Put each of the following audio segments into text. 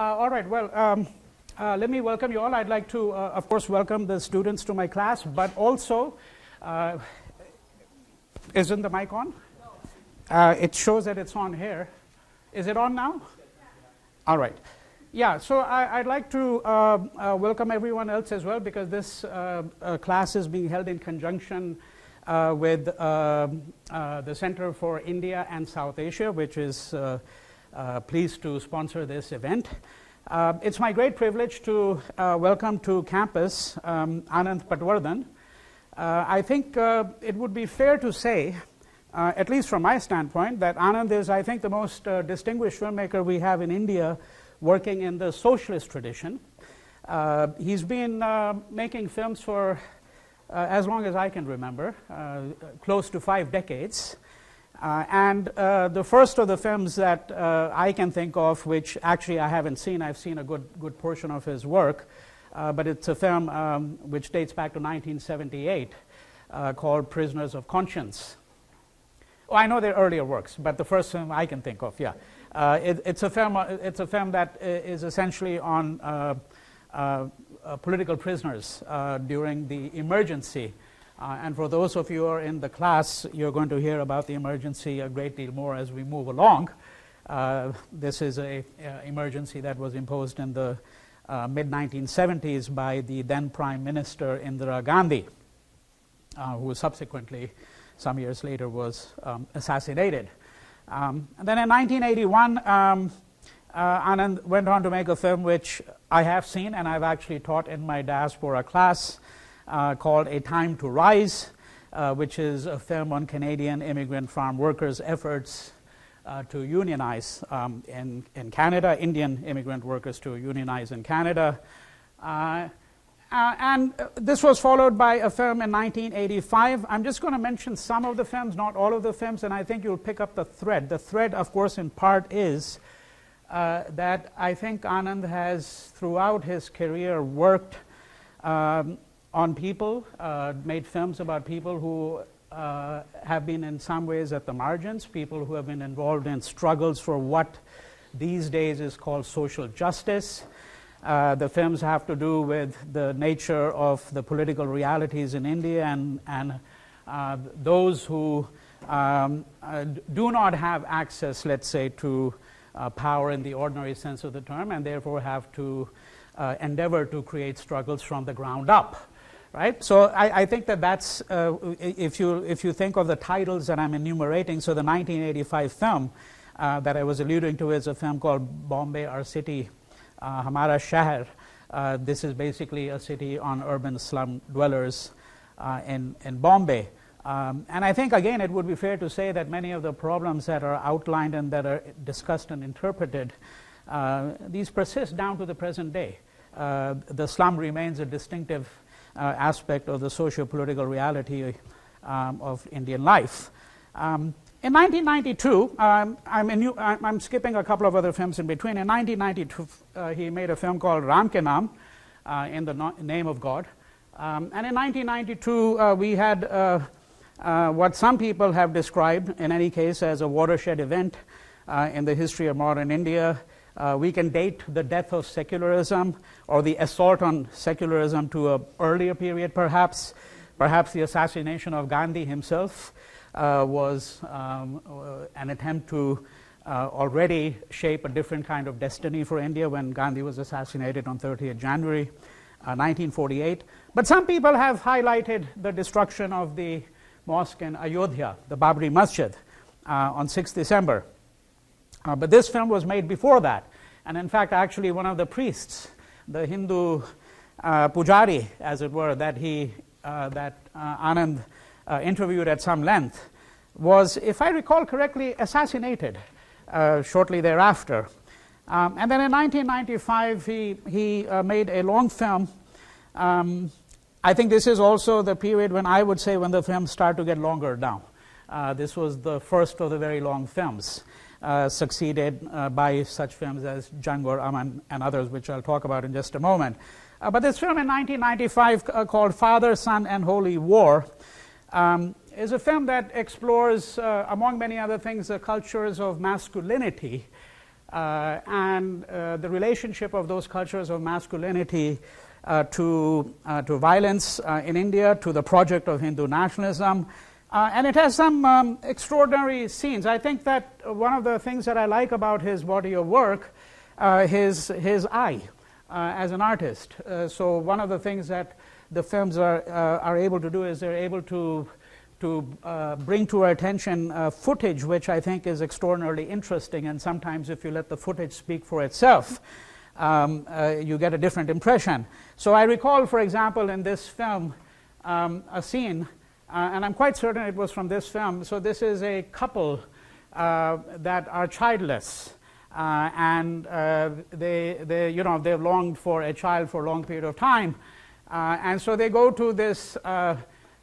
all right, well, um, uh, let me welcome you all. I'd like to, uh, of course, welcome the students to my class, but also, uh, isn't the mic on? Uh, it shows that it's on here. Is it on now? All right. Yeah, so I, would like to uh, uh, welcome everyone else as well because this class is being held in conjunction with um, the Center for India and South Asia, which is uh, pleased to sponsor this event. Uh, it's my great privilege to uh, welcome to campus um, Anand Patwardhan. Uh, I think uh, it would be fair to say, uh, at least from my standpoint, that Anand is, I think, the most distinguished filmmaker we have in India working in the socialist tradition. he's been making films for as long as I can remember, close to five decades. Uh, and uh, the first of the films that uh, I can think of, which actually I haven't seen, I've seen a good, good portion of his work, uh, but it's a film um, which dates back to 1978 uh, called Prisoners of Conscience. Oh, I know there are earlier works, but the first film I can think of, yeah. Uh, it, it's, a film, it's a film that is essentially on political prisoners during the emergency uh, and for those of you who are in the class, you're going to hear about the emergency a great deal more as we move along. Uh, this is an emergency that was imposed in the uh, mid 1970s by the then Prime Minister Indira Gandhi, uh, who subsequently, some years later, was um, assassinated. Um, and then in 1981, um, uh, Anand went on to make a film which I have seen and I've actually taught in my diaspora class uh, called A Time to Rise, uh, which is a film on Canadian immigrant farm workers' efforts uh, to unionize um, in, in Canada, Indian immigrant workers to unionize in Canada. Uh, uh, and this was followed by a film in 1985. I'm just going to mention some of the films, not all of the films, and I think you'll pick up the thread. The thread, of course, in part is uh, that I think Anand has, throughout his career, worked um, on people, uh, made films about people who uh, have been in some ways at the margins, people who have been involved in struggles for what these days is called social justice. Uh, the films have to do with the nature of the political realities in India and, and uh, those who um, uh, do not have access, let's say, to uh, power in the ordinary sense of the term and therefore have to endeavor to create struggles from the ground up right? So I, I think that that's, uh, if, you, if you think of the titles that I'm enumerating, so the 1985 film uh, that I was alluding to is a film called Bombay, Our City, uh, Hamara Shahar. Uh, this is basically a city on urban slum dwellers uh, in, in Bombay. Um, and I think, again, it would be fair to say that many of the problems that are outlined and that are discussed and interpreted, uh, these persist down to the present day. the slum remains a distinctive uh, aspect of the socio-political reality um, of Indian life. Um, in 1992, um, I'm, new, I'm, skipping a couple of other films in between. In 1992, uh, he made a film called Ram Ke Naam, uh, in the no- name of God. Um, and in 1992, uh, we had uh, uh, what some people have described, in any case, as a watershed event in the history of modern India. Uh, we can date the death of secularism or the assault on secularism to an earlier period, perhaps. Perhaps the assassination of Gandhi himself uh, was um, uh, an attempt to uh, already shape a different kind of destiny for India when Gandhi was assassinated on 30th January 1948. Uh, but some people have highlighted the destruction of the mosque in Ayodhya, the Babri Masjid, uh, on 6 December. Uh, but this film was made before that. And in fact, actually, one of the priests, the Hindu uh, pujari, as it were, that, he, uh, that uh, Anand uh, interviewed at some length, was, if I recall correctly, assassinated uh, shortly thereafter. Um, and then in 1995, he, he made a long film. Um, I think this is also the period when I would say when the films start to get longer now. this was the first of the very long films. Uh, succeeded uh, by such films as Jang Aur Aman and others, which I'll talk about in just a moment. Uh, but this film in 1995 called Father, Son, and Holy War um, is a film that explores, among many other things, the cultures of masculinity uh, and uh, the relationship of those cultures of masculinity uh, to, to violence in India, to the project of Hindu nationalism. Uh, and it has some um, extraordinary scenes. I think that one of the things that I like about his body of work, his, his eye as an artist. so, one of the things that the films are, are able to do is they're able to to uh, bring to our attention uh, footage which I think is extraordinarily interesting. And sometimes, if you let the footage speak for itself, um, uh, you get a different impression. So, I recall, for example, in this film, um, a scene, uh, and I'm quite certain it was from this film. So, this is a couple uh, that are childless. Uh, and they, they, you know, they've longed for a child for a long period of time. and so they go to this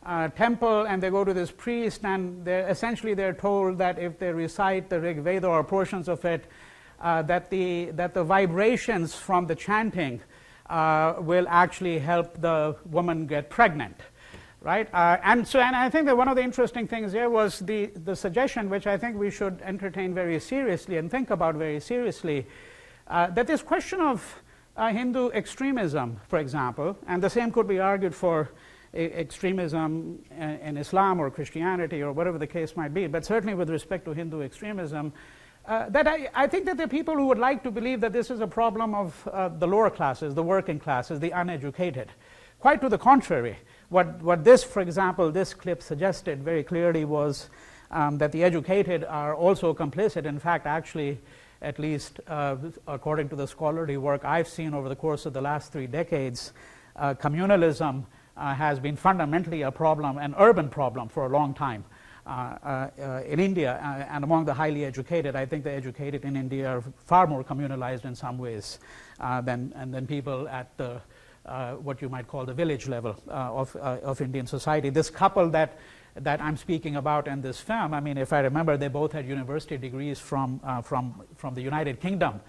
uh, temple and they go to this priest and they're essentially they're told that if they recite the Rig Veda or portions of it, uh, that, the, that the vibrations from the chanting uh, will actually help the woman get pregnant. Right? Uh, and so, and I think that one of the interesting things here was the, the suggestion, which I think we should entertain very seriously and think about very seriously, uh, that this question of uh, Hindu extremism, for example, and the same could be argued for extremism in Islam or Christianity or whatever the case might be, but certainly with respect to Hindu extremism, uh, that I, I, think that there are people who would like to believe that this is a problem of uh, the lower classes, the working classes, the uneducated. Quite to the contrary. What, what this, for example, this clip suggested very clearly was um, that the educated are also complicit. In fact, actually, at least uh, according to the scholarly work I've seen over the course of the last three decades, uh, communalism uh, has been fundamentally a problem, an urban problem for a long time. Uh, uh, in India and among the highly educated, I think the educated in India are far more communalized in some ways than, and than people at the uh, what you might call the village level uh, of, uh, of Indian society. This couple that, that I'm speaking about in this film, I mean, if I remember, they both had university degrees from, from, from the United Kingdom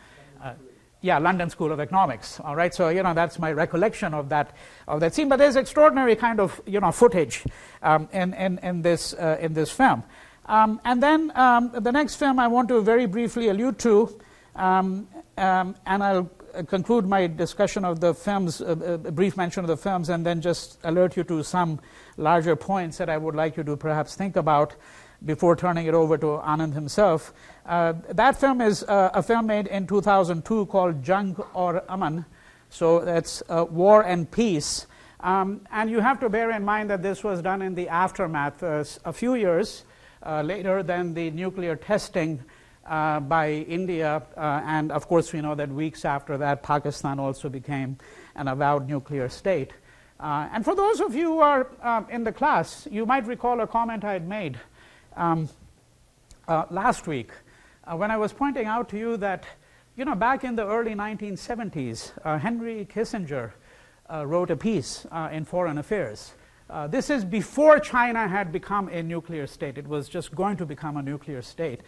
yeah, London School of Economics. All right, so you know that's my recollection of that of that scene. But there's extraordinary kind of you know footage um, in, in in this uh, in this film. Um, and then um, the next film I want to very briefly allude to, um, um, and I'll conclude my discussion of the films, uh, uh, a brief mention of the films, and then just alert you to some larger points that I would like you to perhaps think about before turning it over to Anand himself. Uh, that film is uh, a film made in 2002 called Jang Aur Aman. So that's uh, War and Peace. Um, and you have to bear in mind that this was done in the aftermath, uh, a few years uh, later than the nuclear testing uh, by India. and of course, we know that weeks after that, Pakistan also became an avowed nuclear state. and for those of you who are um, in the class, you might recall a comment I had made um, last week uh, when I was pointing out to you that, you know, back in the early 1970s, uh, Henry Kissinger uh, wrote a piece uh, in Foreign Affairs. Uh, this is before China had become a nuclear state. It was just going to become a nuclear state.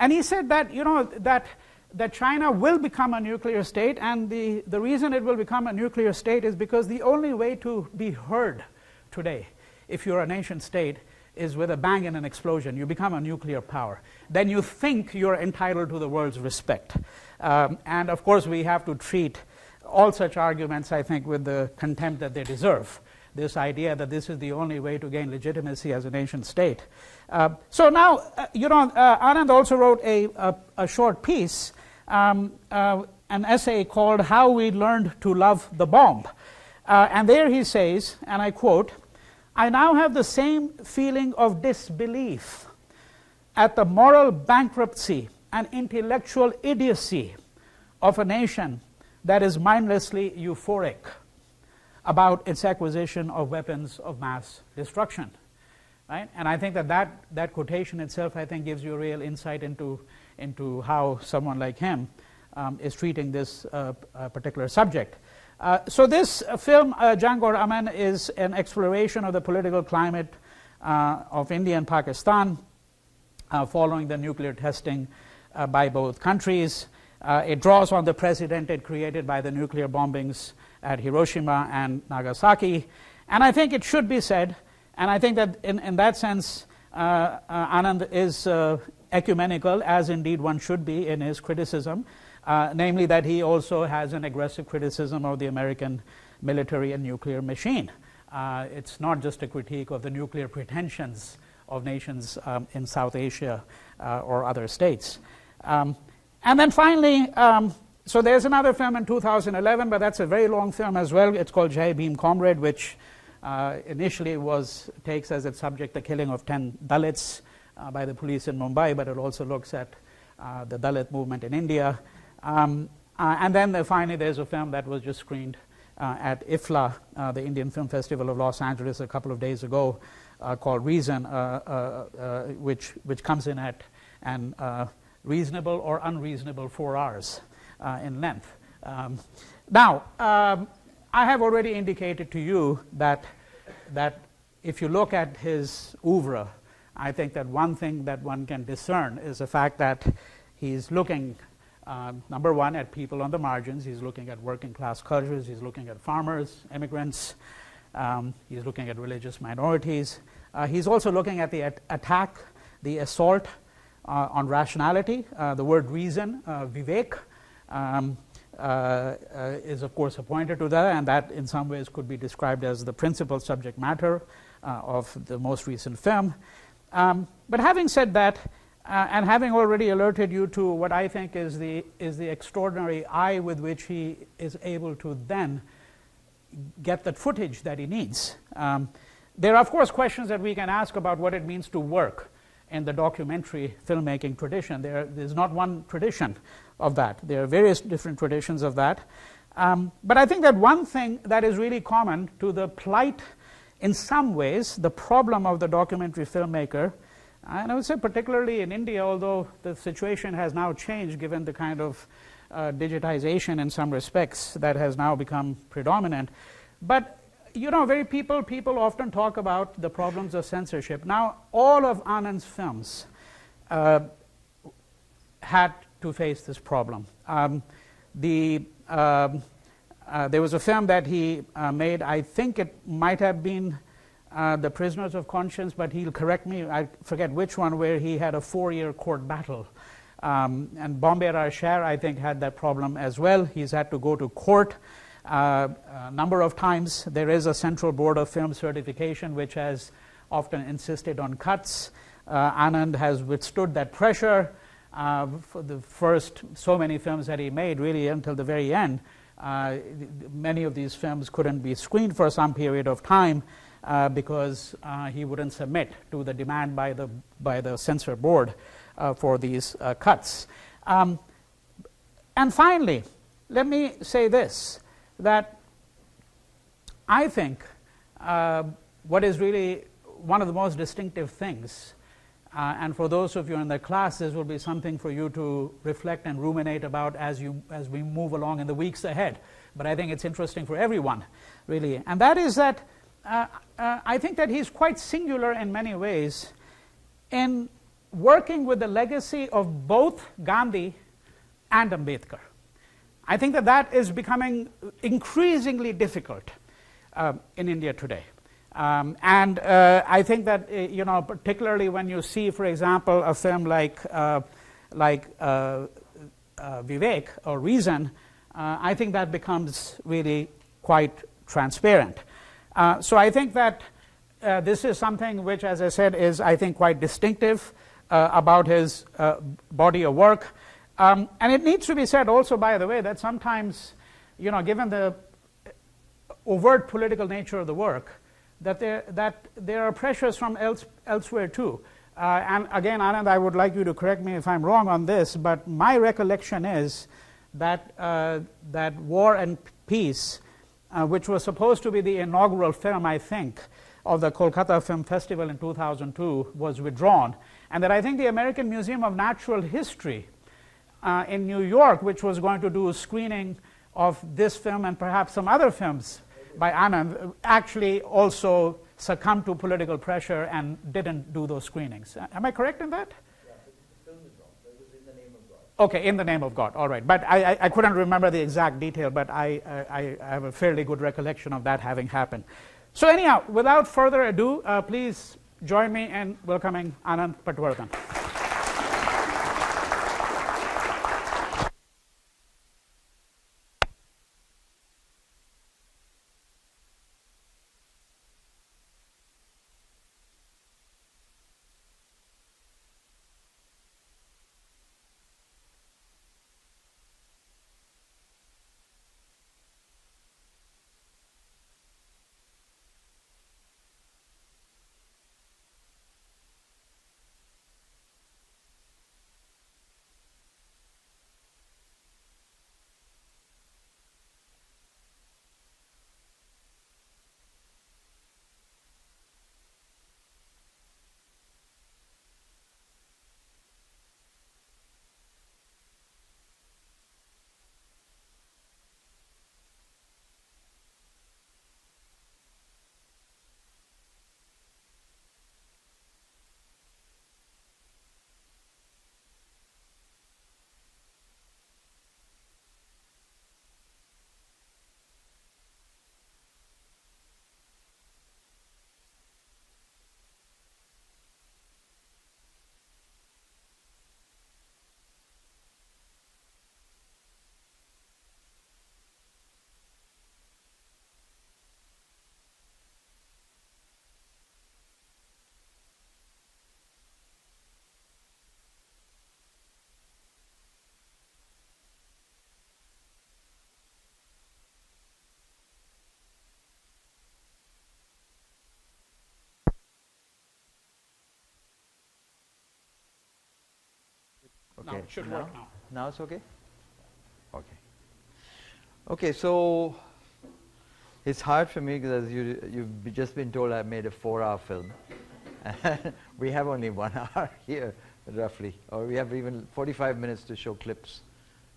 And he said that, you know, that, that China will become a nuclear state, and the, the reason it will become a nuclear state is because the only way to be heard today, if you're a nation state, is with a bang and an explosion. You become a nuclear power. Then you think you're entitled to the world's respect. Um, and of course, we have to treat all such arguments, I think, with the contempt that they deserve. This idea that this is the only way to gain legitimacy as a nation state. Uh, so now, uh, you know, uh, Anand also wrote a, a, a short piece, um, uh, an essay called How We Learned to Love the Bomb. Uh, and there he says, and I quote, I now have the same feeling of disbelief at the moral bankruptcy and intellectual idiocy of a nation that is mindlessly euphoric about its acquisition of weapons of mass destruction. Right? And I think that, that that quotation itself, I think, gives you a real insight into, into how someone like him um, is treating this uh, uh, particular subject. Uh, so this uh, film, uh, Jang Aur Aman, is an exploration of the political climate uh, of India and Pakistan following the nuclear testing by both countries. it draws on the precedent created by the nuclear bombings at Hiroshima and Nagasaki. And I think it should be said, and I think that in, in that sense, Anand is, ecumenical, as indeed one should be in his criticism, uh, namely that he also has an aggressive criticism of the American military and nuclear machine. Uh, it's not just a critique of the nuclear pretensions of nations um, in South Asia uh, or other states. Um, and then finally, um, so there's another film in 2011, but that's a very long film as well. It's called Jai Bhim Comrade, which uh, initially was takes as its subject the killing of 10 Dalits uh, by the police in Mumbai, but it also looks at uh, the Dalit movement in India. Um, uh, and then finally, there's a film that was just screened uh, at IFFLA, uh, the Indian Film Festival of Los Angeles, a couple of days ago, called Reason, which, which comes in at an reasonable or unreasonable four hours in length. Um, now, um, I have already indicated to you that, that if you look at his oeuvre, I think that one thing that one can discern is the fact that he's looking, uh, number one, at people on the margins. He's looking at working class cultures. He's looking at farmers, immigrants. Um, he's looking at religious minorities. Uh, he's also looking at the at- attack, the assault uh, on rationality. Uh, the word reason, uh, vivek, um, is of course a pointer to that, and that in some ways could be described as the principal subject matter of the most recent film. Um, but having said that, uh, and having already alerted you to what I think is the, is the extraordinary eye with which he is able to then get the footage that he needs, um, there are, of course, questions that we can ask about what it means to work in the documentary filmmaking tradition. There, there's not one tradition of that, there are various different traditions of that. Um, but I think that one thing that is really common to the plight in some ways, the problem of the documentary filmmaker, and I would say particularly in India, although the situation has now changed given the kind of uh, digitization in some respects that has now become predominant. But you know, very people people often talk about the problems of censorship. Now, all of Anand's films uh, had to face this problem. Um, the um, uh, there was a film that he uh, made. I think it might have been uh, The Prisoners of Conscience, but he'll correct me. I forget which one, where he had a four year court battle. Um, and Bombay Sher, I think, had that problem as well. He's had to go to court uh, a number of times. There is a Central Board of Film Certification which has often insisted on cuts. Uh, Anand has withstood that pressure. Uh, for the first so many films that he made, really until the very end, uh, many of these films couldn't be screened for some period of time uh, because uh, he wouldn't submit to the demand by the, by the censor board uh, for these uh, cuts. Um, and finally, let me say this that I think what is really one of the most distinctive things uh, and for those of you in the class, this will be something for you to reflect and ruminate about as, you, as we move along in the weeks ahead. But I think it's interesting for everyone, really. And that is that uh, uh, I think that he's quite singular in many ways in working with the legacy of both Gandhi and Ambedkar. I think that that is becoming increasingly difficult uh, in India today. Um, and uh, I think that, uh, you know, particularly when you see, for example, a film like, uh, like uh, uh, Vivek or Reason, I think that becomes really quite transparent. so I think that this is something which, as I said, is, I think, quite distinctive about his body of work. Um, and it needs to be said also, by the way, that sometimes, you know, given the overt political nature of the work, that there, that there are pressures from else, elsewhere too. Uh, and again, Anand, I would like you to correct me if I'm wrong on this, but my recollection is that, uh, that War and Peace, uh, which was supposed to be the inaugural film, I think, of the Kolkata Film Festival in 2002, was withdrawn. And that I think the American Museum of Natural History uh, in New York, which was going to do a screening of this film and perhaps some other films by Anand actually also succumbed to political pressure and didn't do those screenings. Am I correct in that? Okay, in the name of God. All right. But I, I, I couldn't remember the exact detail, but I, I, I, have a fairly good recollection of that having happened. So, anyhow, without further ado, uh, please join me in welcoming Anand Patwardhan. It should now? work now. Now it's okay? Okay. Okay, so it's hard for me because you, you've just been told I made a four hour film. we have only one hour here, roughly, or we have even 45 minutes to show clips.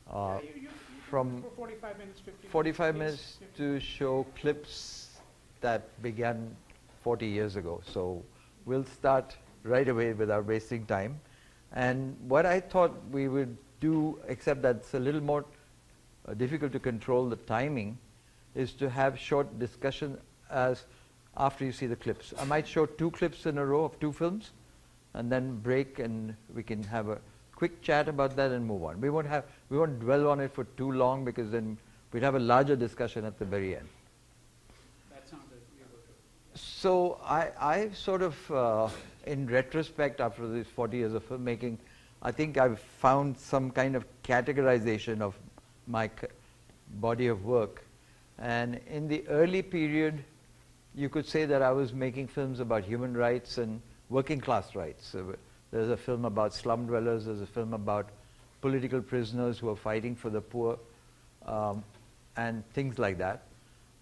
Uh, Yeah, you- you- you from 45 minutes, 50 45 please. minutes to show clips that began 40 years ago. So we'll start right away without wasting time. And what I thought we would do, except that it's a little more uh, difficult to control the timing, is to have short discussion as after you see the clips. I might show two clips in a row of two films, and then break, and we can have a quick chat about that and move on. We won't have, we won't dwell on it for too long because then we'd have a larger discussion at the very end. That sounds like we are good to- So I, I sort of, uh, in retrospect, after these 40 years of filmmaking, I think I've found some kind of categorization of my body of work. And in the early period, you could say that I was making films about human rights and working class rights. So there's a film about slum dwellers, there's a film about political prisoners who are fighting for the poor, um, and things like that.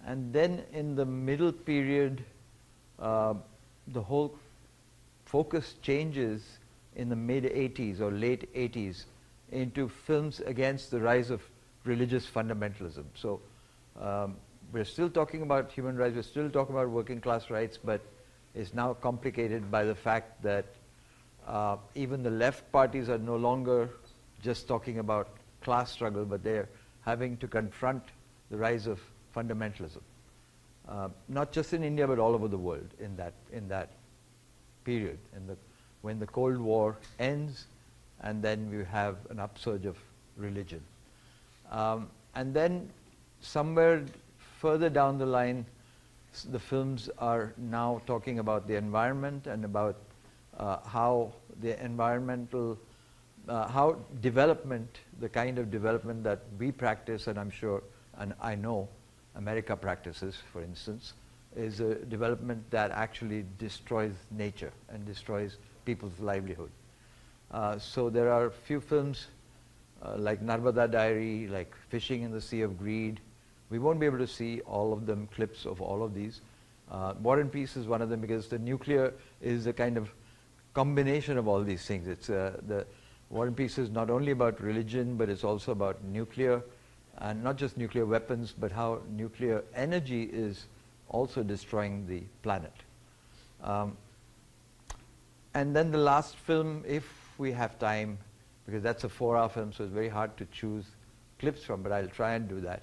And then in the middle period, uh, the whole focus changes in the mid 80s or late 80s into films against the rise of religious fundamentalism. So um, we're still talking about human rights, we're still talking about working class rights, but it's now complicated by the fact that uh, even the left parties are no longer just talking about class struggle, but they're having to confront the rise of fundamentalism. Uh, not just in India, but all over the world in that, in that period, in the, when the Cold War ends, and then we have an upsurge of religion. Um, and then somewhere further down the line, the films are now talking about the environment and about uh, how the environmental, uh, how development, the kind of development that we practice, and I'm sure, and I know America practices, for instance, is a development that actually destroys nature and destroys people's livelihood. Uh, so there are a few films uh, like Narmada Diary, like Fishing in the Sea of Greed. We won't be able to see all of them, clips of all of these. Uh, War and Peace is one of them because the nuclear is a kind of combination of all these things. It's uh, the War and Peace is not only about religion, but it's also about nuclear, and not just nuclear weapons, but how nuclear energy is also destroying the planet. Um, and then the last film, if we have time, because that's a four-hour film, so it's very hard to choose clips from, but I'll try and do that,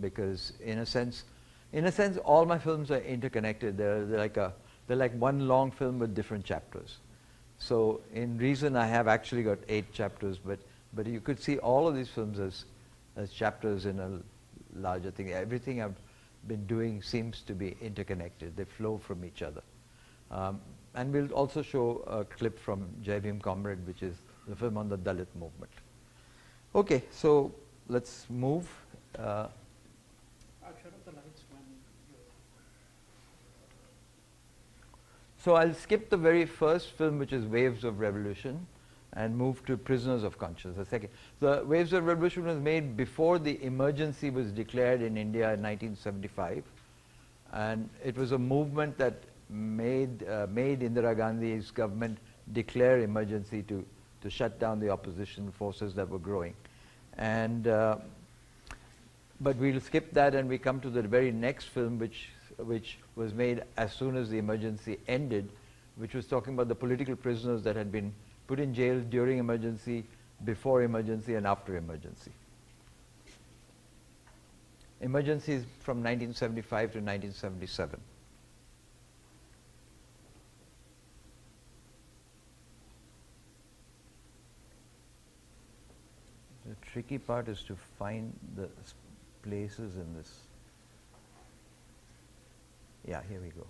because in a sense, in a sense, all my films are interconnected. They're, they're like a, they're like one long film with different chapters. So in Reason, I have actually got eight chapters, but but you could see all of these films as as chapters in a larger thing. Everything I've been doing seems to be interconnected. They flow from each other. Um, and we'll also show a clip from Bhim Comrade, which is the film on the Dalit movement. Okay, so let's move. Uh, So I'll skip the very first film, which is Waves of Revolution, and moved to Prisoners of Conscience, the second. The Waves of Revolution was made before the emergency was declared in India in 1975. And it was a movement that made, uh, made Indira Gandhi's government declare emergency to, to shut down the opposition forces that were growing. And, uh, but we'll skip that and we come to the very next film, which, which was made as soon as the emergency ended, which was talking about the political prisoners that had been put in jail during emergency, before emergency, and after emergency. Is from 1975 to 1977. The tricky part is to find the places in this. Yeah, here we go.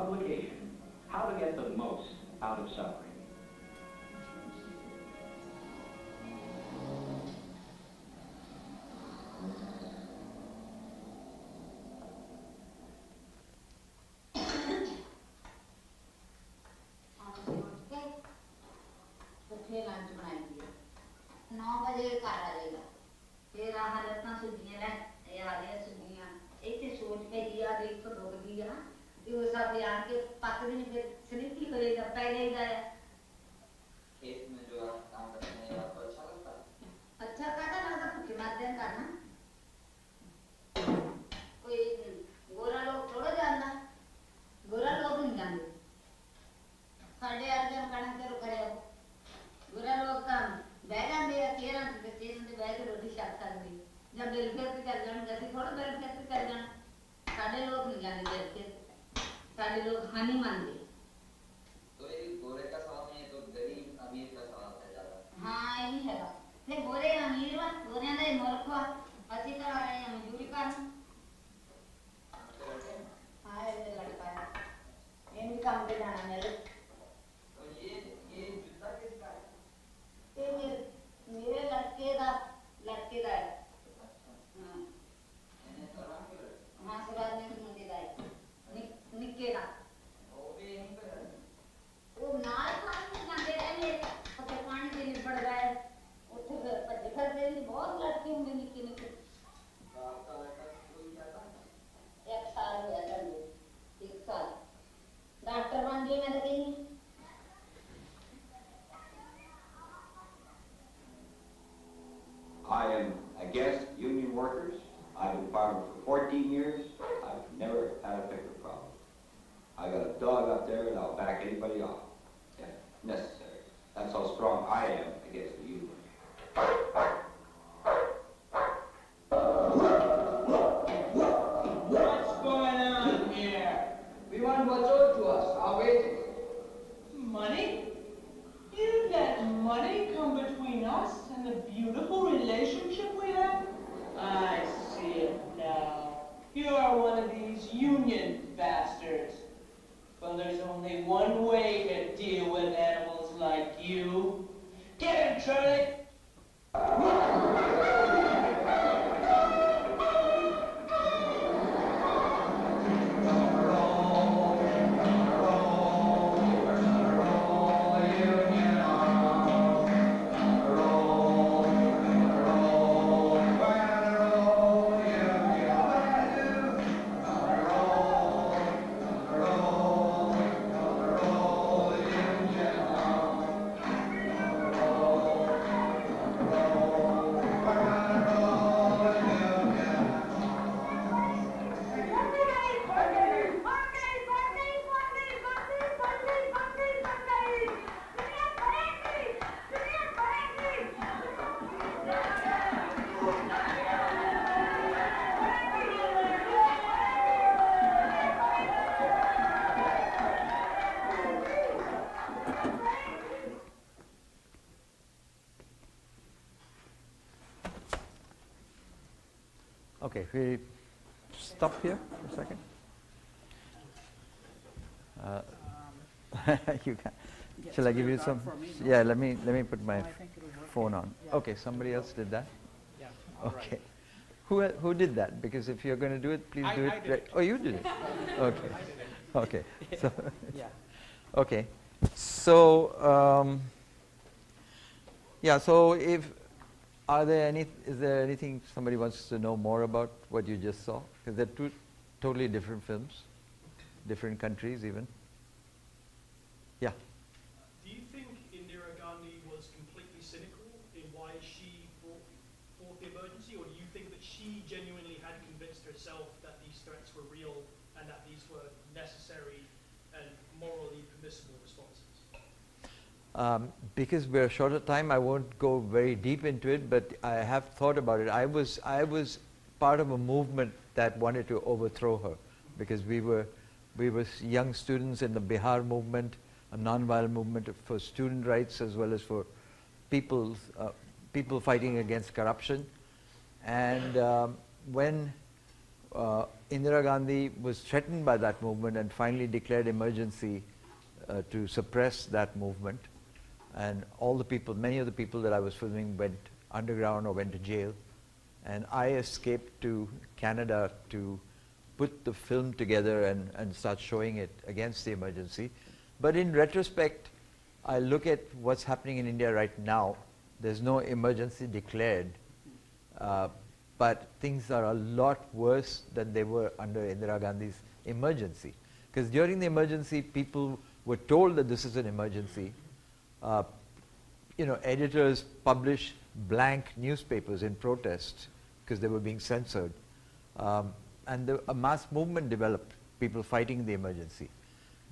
Publication, How to Get the Most Out of Suffering. Okay, we stop here for a second. Uh, you can. Yes, Shall I give you some? me, no? Yeah, let me let me put my think it'll phone on. Yeah. Okay, somebody else did that. Yeah, all right. Okay. Who who did that? Because if you're going to do it, please I- do it. Did right- it. Oh, you did it. Okay. Okay. So Yeah. Okay. So, um, yeah, so if, are there any, is there anything somebody wants to know more about what you just saw? Because they're two totally different films, different countries even. Yeah. Do you think Indira Gandhi was completely cynical in why she brought forth the emergency, or do you think that she genuinely had convinced herself that these threats were real and that these were necessary and morally permissible responses? Um, because we're short of time, I won't go very deep into it, but I have thought about it. I was, I was part of a movement that wanted to overthrow her because we were, we were young students in the Bihar movement, a nonviolent movement for student rights as well as for people's, uh, people fighting against corruption. And um, when uh, Indira Gandhi was threatened by that movement and finally declared emergency uh, to suppress that movement. And all the people, many of the people that I was filming went underground or went to jail. And I escaped to Canada to put the film together and, and start showing it against the emergency. But in retrospect, I look at what's happening in India right now. There's no emergency declared. Uh, but things are a lot worse than they were under Indira Gandhi's emergency. Because during the emergency, people were told that this is an emergency. Uh, you know, editors published blank newspapers in protest because they were being censored. Um, and the, a mass movement developed, people fighting the emergency.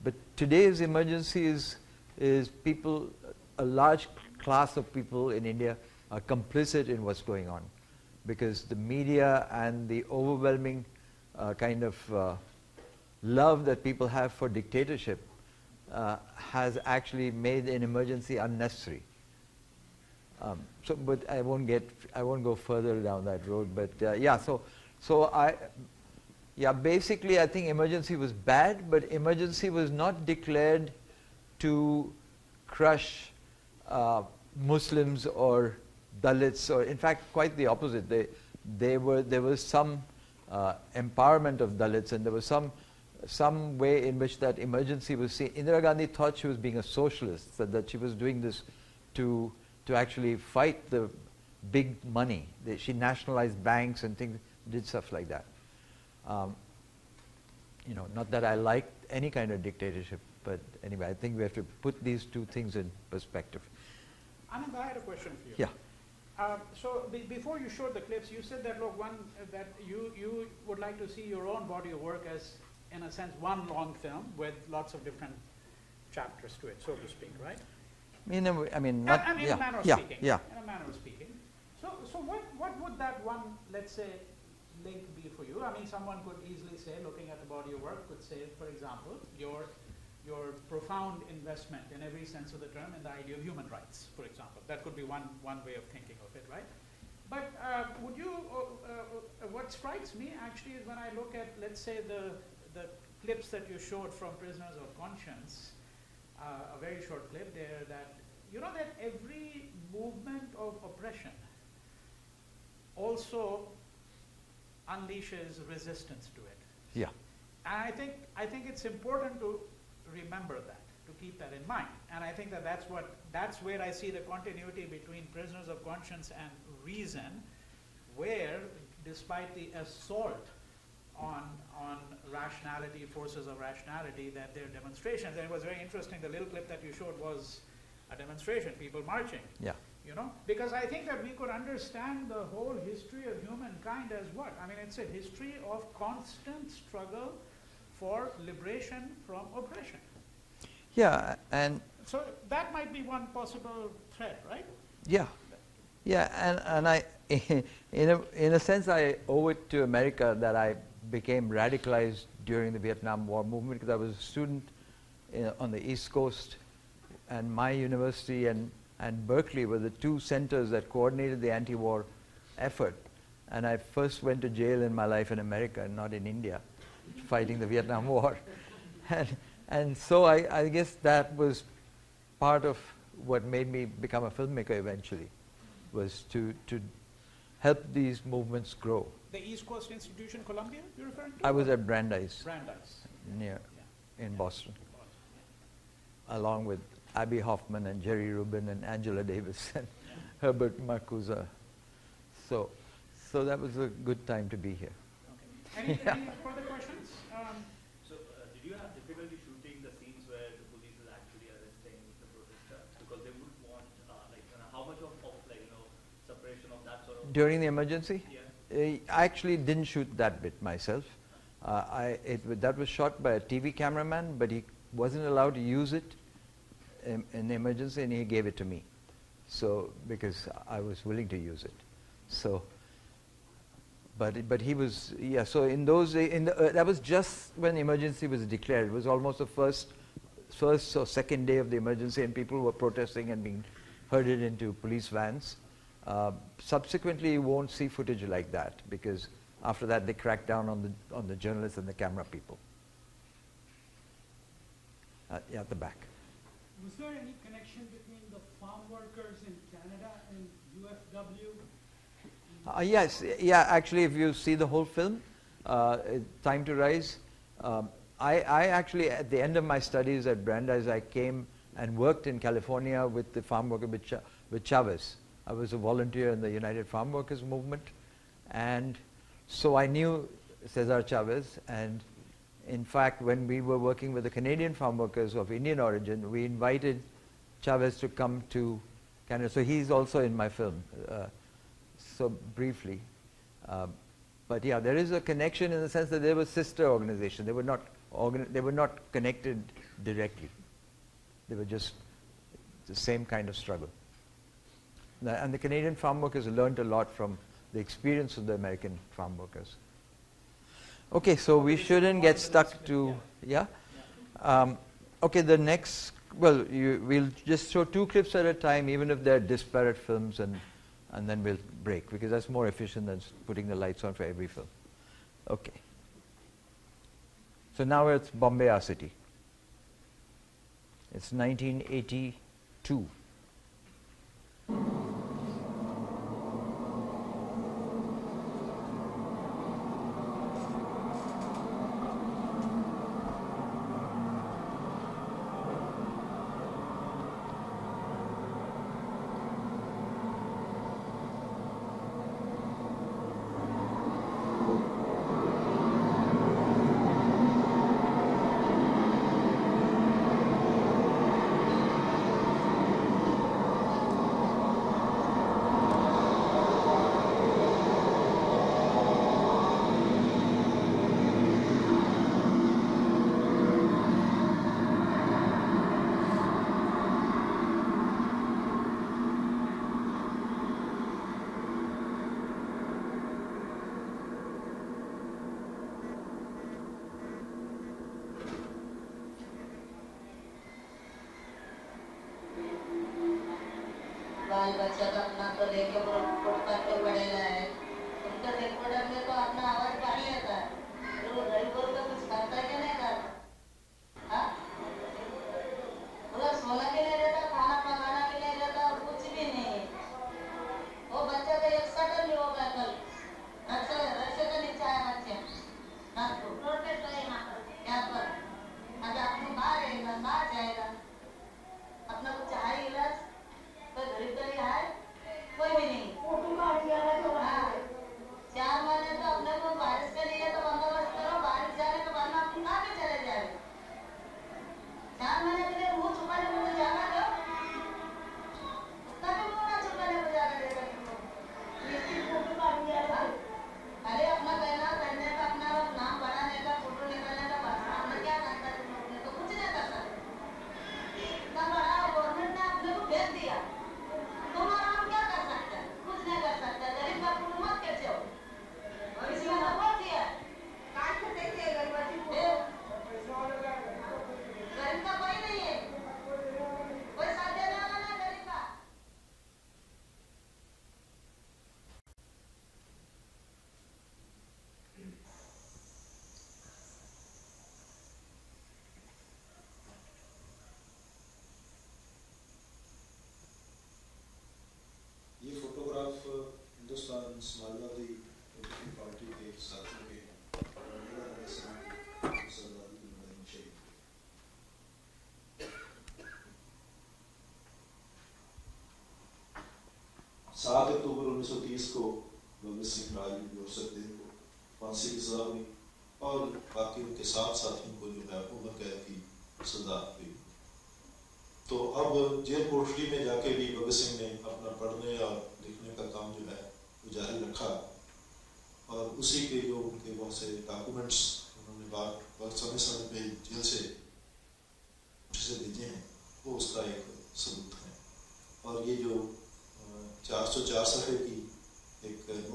But today's emergency is, is people, a large class of people in India are complicit in what's going on because the media and the overwhelming uh, kind of uh, love that people have for dictatorship uh, has actually made an emergency unnecessary. Um, so, but I won't get, I won't go further down that road. But uh, yeah, so, so I, yeah, basically I think emergency was bad, but emergency was not declared to crush uh, Muslims or Dalits, or in fact, quite the opposite. They, they were, there was some uh, empowerment of Dalits, and there was some, some way in which that emergency was seen. Indira Gandhi thought she was being a socialist, that, that she was doing this to, to actually fight the, big money. She nationalized banks and things, did stuff like that. Um, you know, not that I like any kind of dictatorship, but anyway, I think we have to put these two things in perspective. Anand, I had a question for you. Yeah. Um, so be, before you showed the clips, you said that look, one uh, that you you would like to see your own body of work as, in a sense, one long film with lots of different chapters to it, so to speak, right? I mean, uh, I mean, Yeah, not, I mean, yeah, in a manner of yeah, speaking. yeah. In a manner of speaking. So, so what, what would that one, let's say, link be for you? I mean, someone could easily say, looking at the body of work, could say, for example, your your profound investment in every sense of the term in the idea of human rights, for example. That could be one, one way of thinking of it, right? But uh, would you, uh, uh, what strikes me actually is when I look at, let's say, the, the clips that you showed from Prisoners of Conscience, uh, a very short clip there, that, you know, that every movement of oppression also unleashes resistance to it. Yeah. And I think, I think it's important to remember that, to keep that in mind. And I think that that's what, that's where I see the continuity between prisoners of conscience and reason, where despite the assault on, on rationality, forces of rationality, that their demonstrations, and it was very interesting, the little clip that you showed was a demonstration, people marching. Yeah. You know, because I think that we could understand the whole history of humankind as what? I mean, it's a history of constant struggle for liberation from oppression. Yeah, and So that might be one possible thread, right? yeah, yeah, and, and I, in a, in a sense, I owe it to America that I became radicalized during the Vietnam War movement because I was a student in, on the East Coast, and my university and, and Berkeley were the two centers that coordinated the anti-war effort. And I first went to jail in my life in America and not in India, fighting the Vietnam War. And, and so I, I guess that was part of what made me become a filmmaker eventually, was to, to help these movements grow. The East Coast Institution, Columbia, you're referring to? I was at Brandeis Brandeis. near in Boston, along with Abbie Hoffman and Jerry Rubin and Angela Davis and Herbert Marcuse. So, so that was a good time to be here. Okay. Any, Yeah. any further questions? Um, So, uh, did you have difficulty shooting the scenes where the police is actually arresting the protesters? Because they would want, uh, like, you know, how much of, of, like, you know, separation of that sort of... During the emergency, Yeah. I actually didn't shoot that bit myself. Uh, I, it, that was shot by a TV cameraman, but he wasn't allowed to use it in, in the emergency, and he gave it to me. So, because I was willing to use it. So, but but he was yeah. So in those in the, uh, that was just when the emergency was declared. It was almost the first first or second day of the emergency, and people were protesting and being herded into police vans. Uh, subsequently, you won't see footage like that because after that they cracked down on the on the journalists and the camera people. Uh, yeah, at the back. Was there any connection between the farm workers in Canada and UFW? Uh, yes, yeah. Actually, if you see the whole film, uh, Time to Rise, um, I, I actually at the end of my studies at Brandeis, I came and worked in California with the farm worker with, Cha- with Chavez. I was a volunteer in the United Farm Workers Movement, and so I knew Cesar Chavez. And in fact, when we were working with the Canadian farm workers of Indian origin, we invited Chavez to come to Canada. So he's also in my film. Uh, so briefly. Um, but yeah, there is a connection in the sense that they were sister organizations. They were not organ- they were not connected directly. They were just the same kind of struggle. And the Canadian farm workers learned a lot from the experience of the American farm workers. Okay, so we shouldn't get stuck to yeah. Um, okay, the next well, you, we'll just show two clips at a time, even if they're disparate films, and and then we'll break because that's more efficient than putting the lights on for every film. Okay. So now it's Bombay Our City. It's 1982.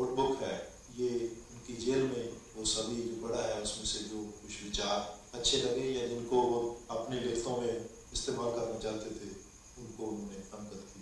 Book है, ये उनकी jail में वो सभी जो बड़ा है, उसमें से जो कुछ विचार अच्छे लगे या जिनको वो अपनी लिखतों में इस्तेमाल करना चाहते थे, उनको उन्होंने अंकित किया।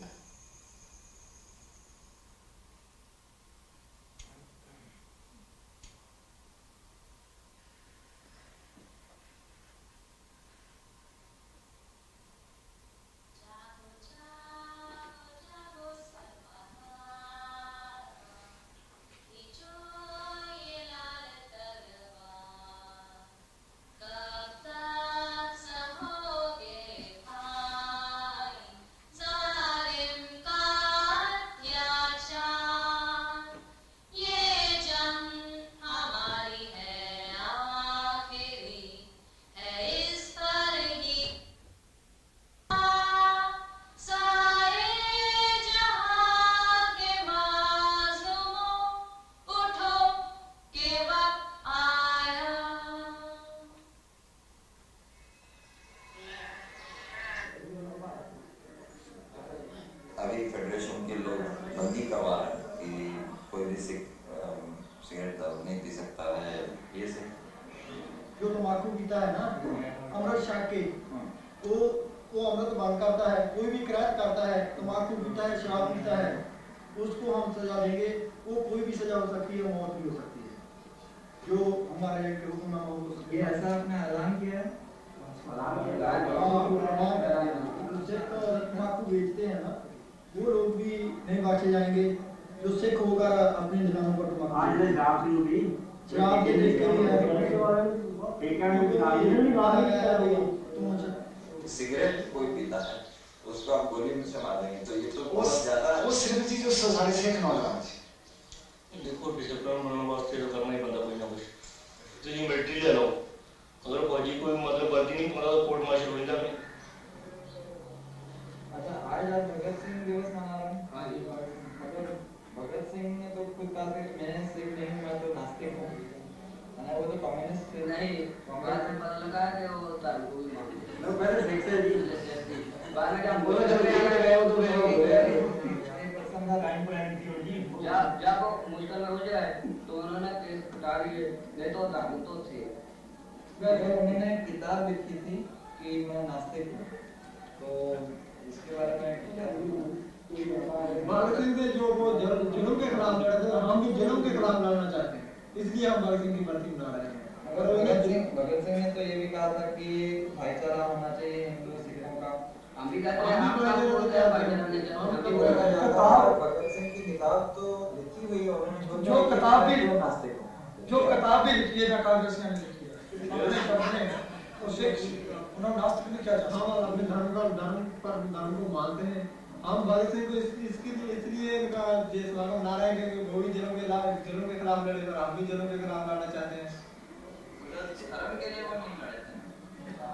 के लिए वो नहीं लड़े थे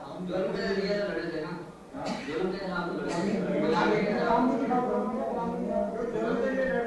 हम धर्म के लिए लड़े थे ना धर्म के लिए तो लड़े थे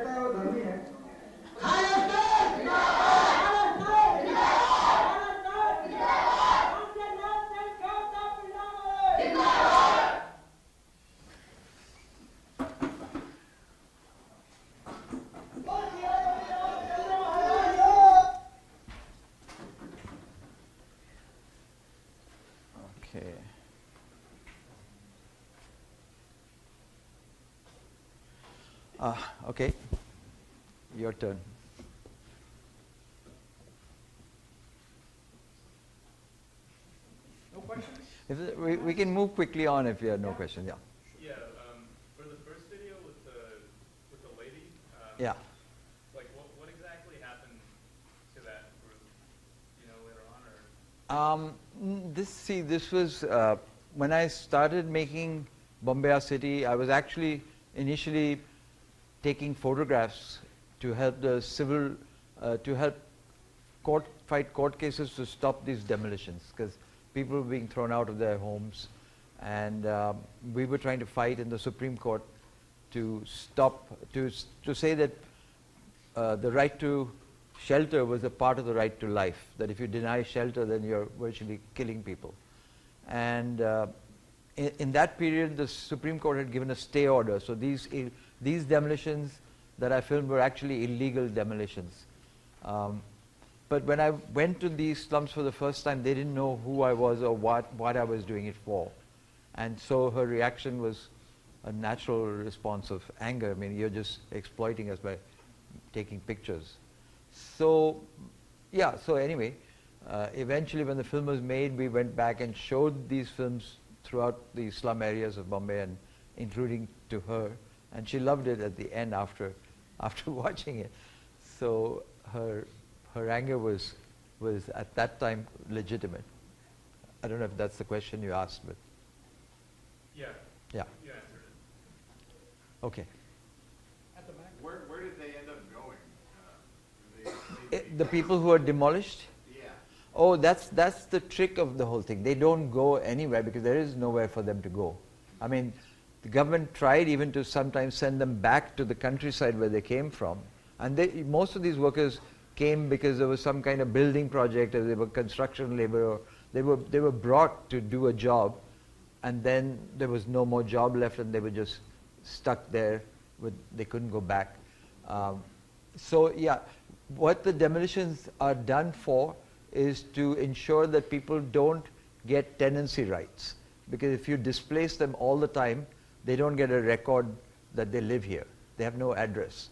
we, we can move quickly on if you have no questions. Yeah. Yeah, um, for the first video with the, with the lady, um, Yeah. like what, what exactly happened to that group? You know, later on, or? Um, this see, this was uh, when I started making Bombay City. I was actually initially taking photographs to help the civil, uh, to help court fight court cases to stop these demolitions because people were being thrown out of their homes, and um, we were trying to fight in the Supreme Court to stop to to say that uh, the right to shelter was a part of the right to life. That if you deny shelter, then you're virtually killing people. And uh, in, in that period, the Supreme Court had given a stay order. So these these demolitions that I filmed were actually illegal demolitions. Um, but when I went to these slums for the first time, they didn't know who I was or what, what I was doing it for. And so her reaction was a natural response of anger. I mean, you're just exploiting us by taking pictures. So, yeah, so anyway, uh, eventually when the film was made, we went back and showed these films throughout the slum areas of Bombay and including to her. And she loved it at the end after, after watching it. So her, her anger was, was at that time legitimate. I don't know if that's the question you asked, but Yeah. Yeah. You answered it. okay. Where, where did they end up going? Uh, they, Eh, the people who are demolished? Yeah. Oh, that's, that's the trick of the whole thing. They don't go anywhere because there is nowhere for them to go. I mean, the government tried even to sometimes send them back to the countryside where they came from. And they, most of these workers came because there was some kind of building project or they were construction labor or they were, they were brought to do a job and then there was no more job left and they were just stuck there with, they couldn't go back. Um, so yeah, what the demolitions are done for is to ensure that people don't get tenancy rights. Because if you displace them all the time, they don't get a record that they live here. They have no address.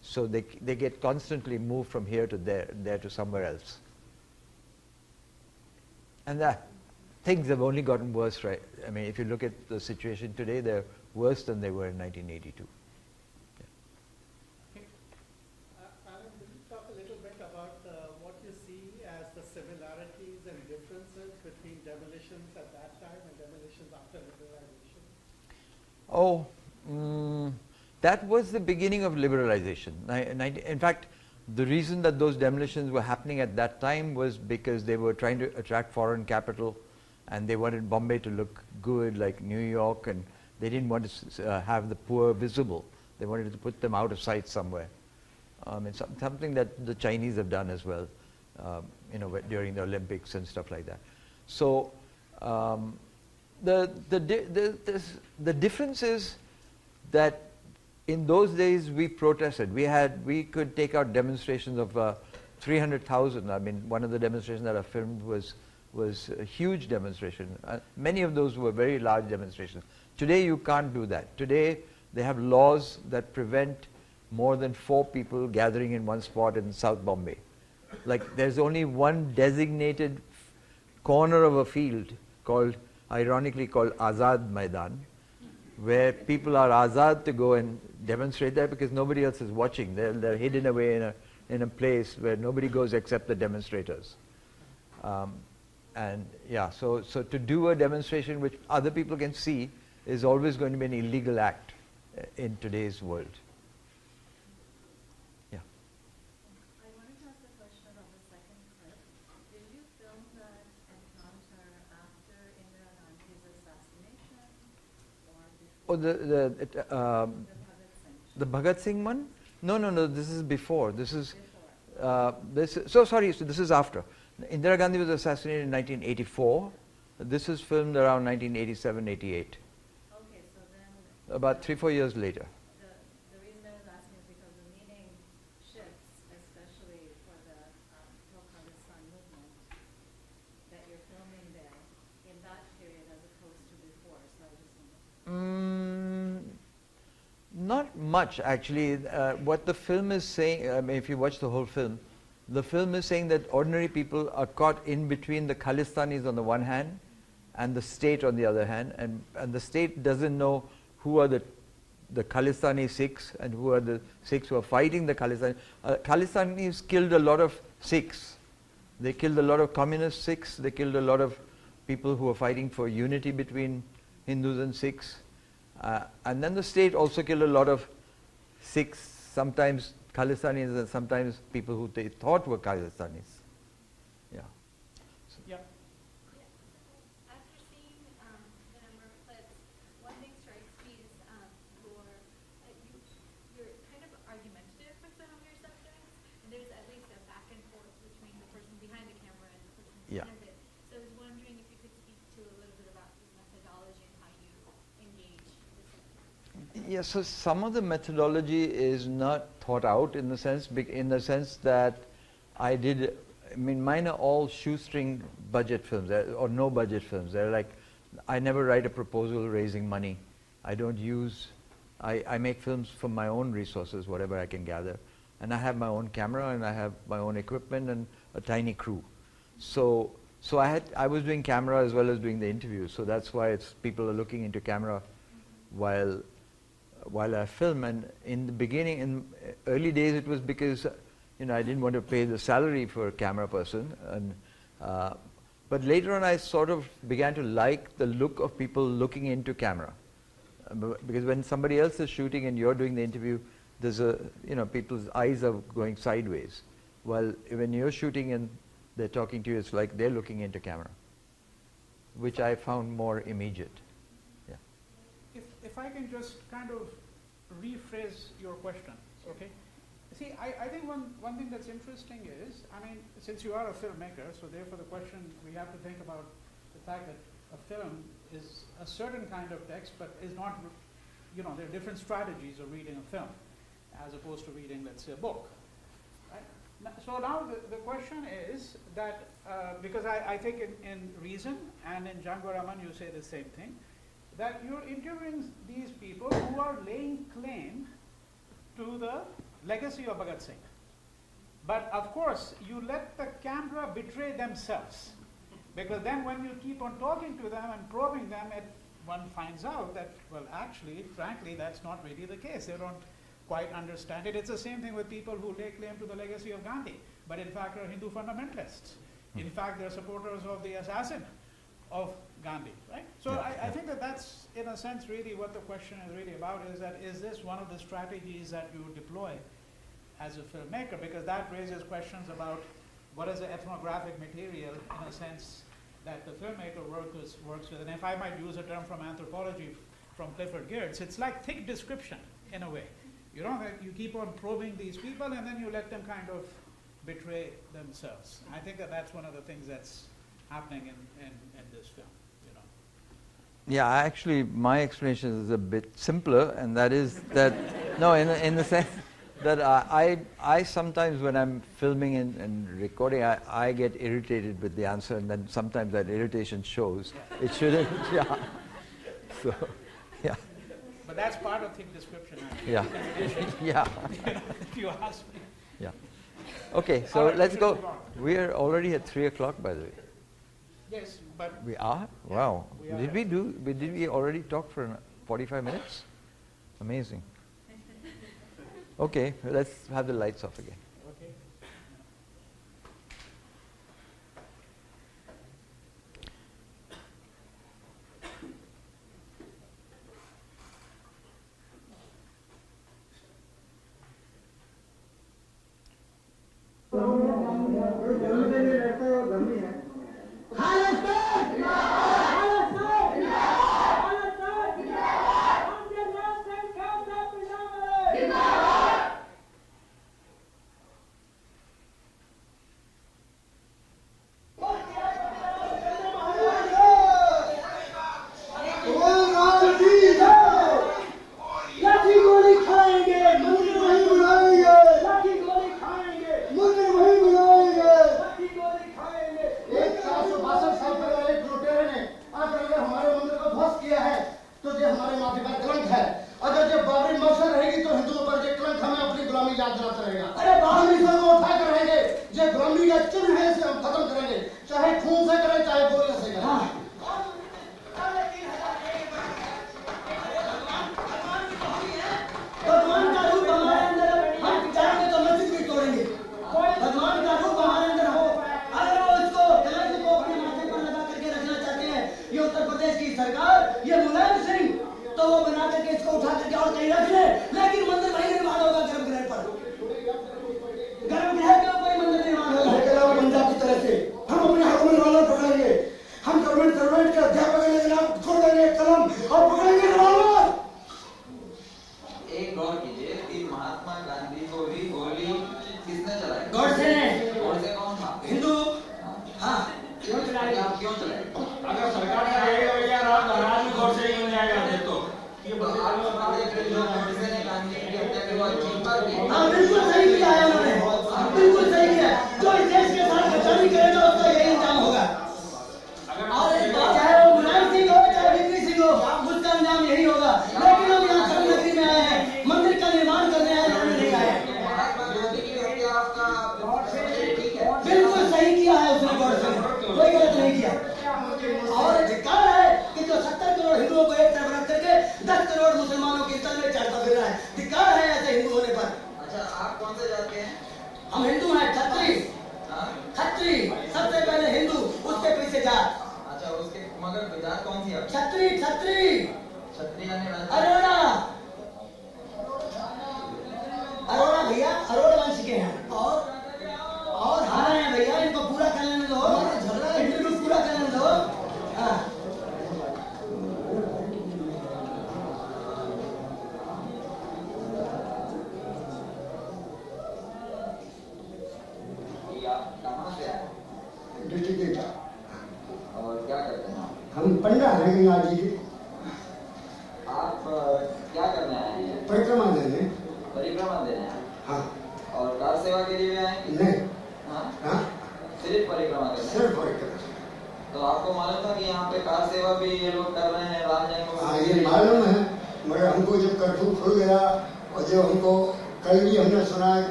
So they, they get constantly moved from here to there, there to somewhere else. And that, things have only gotten worse, right? I mean, if you look at the situation today, they're worse than they were in 1982. Uh, Alan, will you talk a little bit about uh, what you see as the similarities and differences between demolitions at that time and demolitions after liberalization? Oh, mm, that was the beginning of liberalization. In fact, the reason that those demolitions were happening at that time was because they were trying to attract foreign capital and they wanted Bombay to look good like New York and they didn't want to uh, have the poor visible. They wanted to put them out of sight somewhere. Um, it's something that the Chinese have done as well, um, you know, during the Olympics and stuff like that. So um, the, the, the, this, the difference is that in those days we protested. We had, we could take out demonstrations of uh, 300,000. I mean, one of the demonstrations that I filmed was, was a huge demonstration. Uh, many of those were very large demonstrations. Today you can't do that. Today they have laws that prevent more than four people gathering in one spot in South Bombay. Like there's only one designated corner of a field called, ironically called Azad Maidan, where people are azad to go and demonstrate that because nobody else is watching. They're, they're hidden away in a, in a place where nobody goes except the demonstrators. Um, and yeah, so, so to do a demonstration which other people can see is always going to be an illegal act uh, in today's world. Yeah. I wanted to ask a question on the second clip. Did you film that encounter after Indira Gandhi's assassination or before? Oh, the, the, it, um, the Bhagat Singh one? No, no, no, this is before. This is, uh, this, so sorry, so this is after. Indira Gandhi was assassinated in 1984. This is filmed around 1987, 88. Okay, so then About three, four years later. the, the reason I was asking is because the meaning shifts, especially for the um, Pro Khalistan movement, that you're filming there in that period as opposed to before. So I just wanted Mm, not much, actually. Uh, what the film is saying, I mean, if you watch the whole film, the film is saying that ordinary people are caught in between the Khalistanis on the one hand and the state on the other hand, and, and the state doesn't know who are the the Khalistani Sikhs and who are the Sikhs who are fighting the Khalistan. Uh, Khalistanis killed a lot of Sikhs. They killed a lot of communist Sikhs. They killed a lot of people who were fighting for unity between Hindus and Sikhs. Uh, and then the state also killed a lot of Sikhs, sometimes Khalistanis and sometimes people who they thought were Khalistanis. Yeah. Yeah. After seeing um, the number of clips, one thing strikes me is um, your, uh, you, you're kind of argumentative with some of your subjects, and there's at least a back and forth between the person behind the camera and the person in Yeah. front of it. So I was wondering if you could speak to a little bit about your methodology and how you engage the subject. Yeah, so some of the methodology is not thought out in the sense, in the sense that I did, I mean, mine are all shoestring budget films eh, or no budget films. They're like, I never write a proposal raising money. I don't use, I, I make films from my own resources, whatever I can gather. And I have my own camera and I have my own equipment and a tiny crew. So, so I had, I was doing camera as well as doing the interviews. So that's why it's, people are looking into camera while while I film. And in the beginning, in early days, it was because you know I didn't want to pay the salary for a camera person. And uh, but later on, I sort of began to like the look of people looking into camera, Uh, because when somebody else is shooting and you're doing the interview, there's a you know people's eyes are going sideways. While when you're shooting and they're talking to you, it's like they're looking into camera, which I found more immediate. If, I can just kind of rephrase your question, okay? See, I, I think one, one thing that's interesting is, I mean, since you are a filmmaker, so therefore the question, we have to think about the fact that a film is a certain kind of text, but is not, you know, there are different strategies of reading a film as opposed to reading, let's say, a book. So now the, the question is that, uh, because I, I think in, in Reason and in Jang Aur Aman you say the same thing, that you're interviewing these people who are laying claim to the legacy of Bhagat Singh. But of course, you let the camera betray themselves. Because then when you keep on talking to them and probing them, it, one finds out that, well, actually, frankly, that's not really the case. They don't quite understand it. It's the same thing with people who lay claim to the legacy of Gandhi, but in fact are Hindu fundamentalists. Hmm. In fact, they're supporters of the assassin of Gandhi, right? So Yeah, I, I think that that's, in a sense, really what the question is really about is that is this one of the strategies that you deploy as a filmmaker? Because that raises questions about what is the ethnographic material, in a sense, that the filmmaker works, works with. And if I might use a term from anthropology from Clifford Geertz, it's like thick description, in a way. You know, you keep on probing these people and then you let them kind of betray themselves. I think that that's one of the things that's happening in, in, in this film. Yeah, actually, my explanation is a bit simpler, and that is that no, in the, in the sense that I, I, I sometimes when I'm filming and, and recording, I, I get irritated with the answer, and then sometimes that irritation shows. It shouldn't, yeah. So, yeah. But that's part of the description. Actually. Yeah. yeah. if you ask me. Yeah. Okay, so right, let's go. We're already at 3 o'clock, by the way. Yes, but we are. Yeah, wow. We are did we do? We, did we already talk for 45 minutes? Amazing. okay, let's have the lights off again. Okay.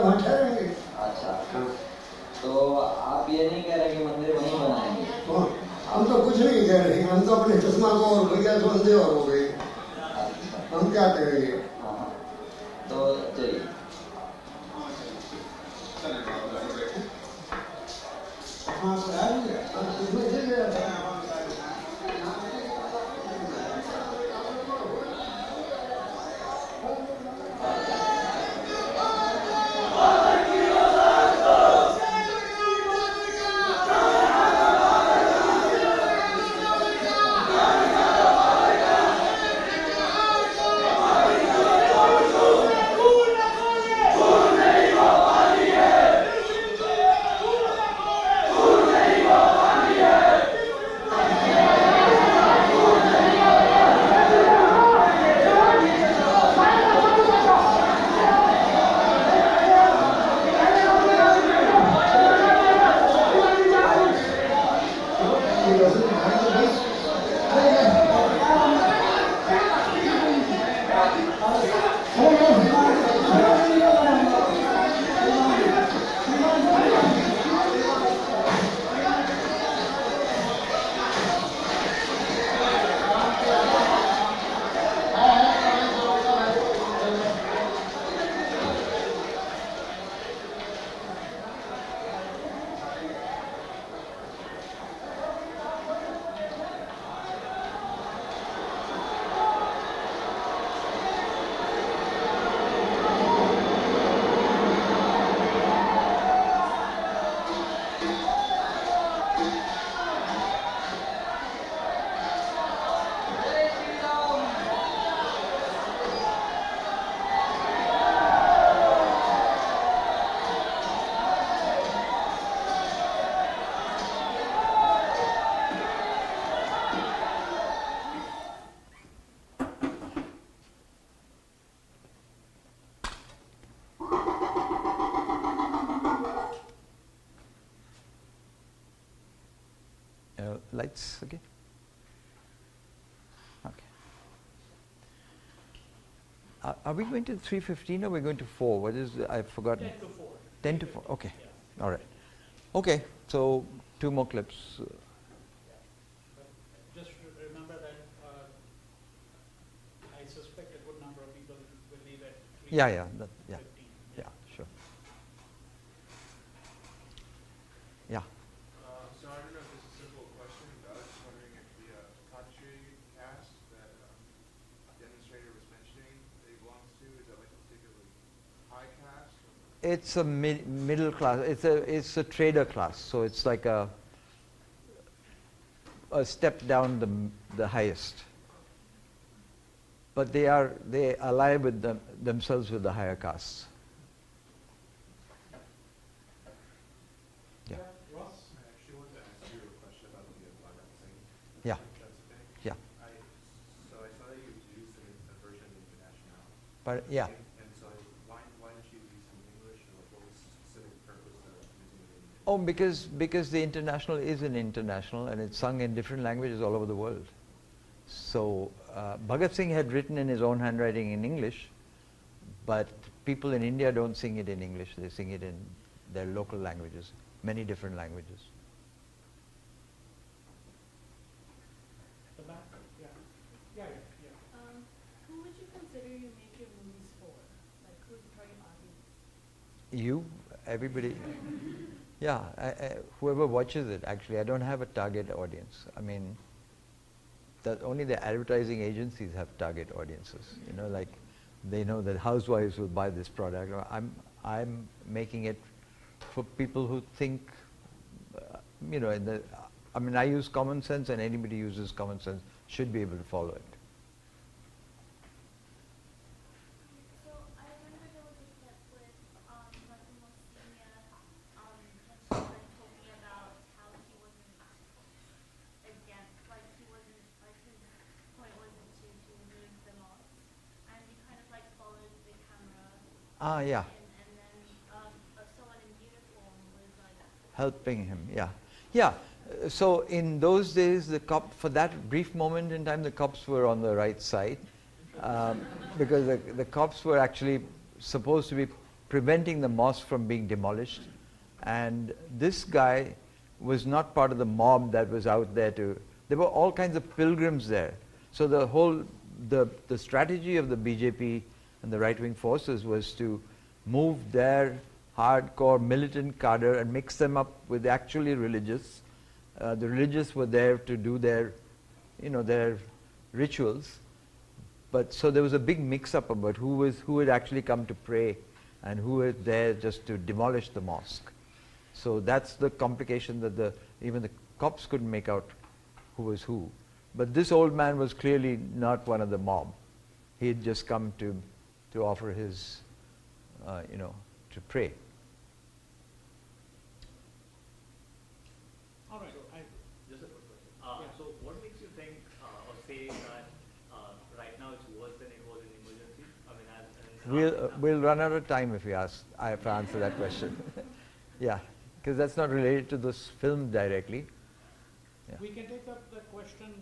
अच्छा तो, तो, आप ये नहीं कह रहे कि मंदिर वहीं बनाएँगे? हम तो कुछ नहीं कह रहे हम तो अपने चश्मा को और भैया और हो गए। अच्छा। हम क्या करेंगे? हाँ, हाँ। तो चलिए Are, we going to 315 or are we going to 4? What is, I've forgotten. 10 to 4. 10 to 4, okay. All right. Okay, so two more clips. Just re- remember that uh, I suspect a good number of people will leave at three. Yeah, yeah, that, yeah, yeah, sure. Yeah. Uh, so I don't know if this is a simple question, but I was just wondering if the uh, Tachi caste that um, demonstrator was mentioning that he belongs to, is that like a particularly high caste? or- It's a mid, middle class. It's a it's a trader class. So it's like a a step down the the highest. But they are they ally with them, themselves with the higher castes. Yeah. Ross? I actually wanted Oh, because because the international is an international and it's sung in different languages all over the world. So uh, Bhagat Singh had written in his own handwriting in English, but people in India don't sing it in English. They sing it in their local languages, many different languages. The back, yeah. Yeah, yeah, yeah. Um, who would you consider you make your movies for? Like, who's the audience? You, everybody, yeah, I, I, whoever watches it. Actually, I don't have a target audience. I mean, that only the advertising agencies have target audiences. You know, like they know that housewives will buy this product. I'm I'm making it for people who think, uh, you know, in the. I mean, I use common sense, and anybody uses common sense should be able to follow it. So I remember there was a clip with um, Martin Monsignor, um, and she was like talking about how he wasn't against, like he wasn't, like his point wasn't to, to remove the mosque, and he kind of like followed the camera. Ah, yeah. And, and then um, uh, someone in uniform was like, helping him yeah. Yeah so in those days the cop for that brief moment in time the cops were on the right side um, because the, the cops were actually supposed to be preventing the mosque from being demolished. And this guy was not part of the mob that was out there to there were all kinds of pilgrims there. So the whole the the strategy of the BJP and the right wing forces was to move their hardcore militant cadre and mix them up with actually religious. Uh, the religious were there to do their, you know, their rituals. But so there was a big mix-up about who was who had actually come to pray, and who was there just to demolish the mosque. So that's the complication that the even the cops couldn't make out who was who. But this old man was clearly not one of the mob. He had just come to to offer his, uh, you know, to pray. All right. I, Just a quick question. Uh, So what makes you think uh, or say that uh, right now it's worse than it was in emergency? I mean, as an We'll, uh, we'll run out of time if you ask, I have to answer that question. yeah, because that's not related to this film directly. Yeah. We can take up the question.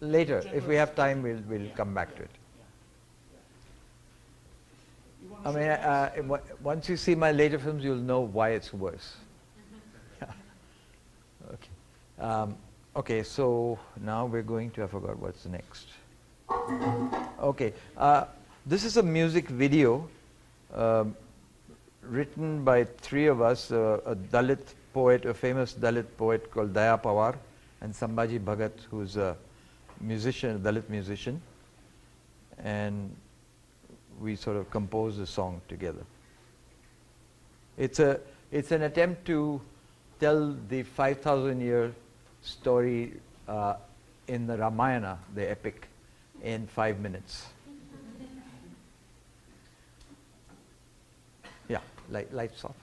Later, if we have time, we'll, we'll Yeah. come back to it. I mean, uh, once you see my later films, you'll know why it's worse. Okay. Um, okay, so now we're going to, I forgot what's next. Okay, uh, this is a music video um, written by three of us, uh, a Dalit poet, a famous Dalit poet called Daya Pawar, and Sambhaji Bhagat, who's a musician, a Dalit musician. And we sort of composed a song together. It's a it's an attempt to tell the 5,000 year story uh, in the Ramayana, the epic, in five minutes. Yeah, light, lights off.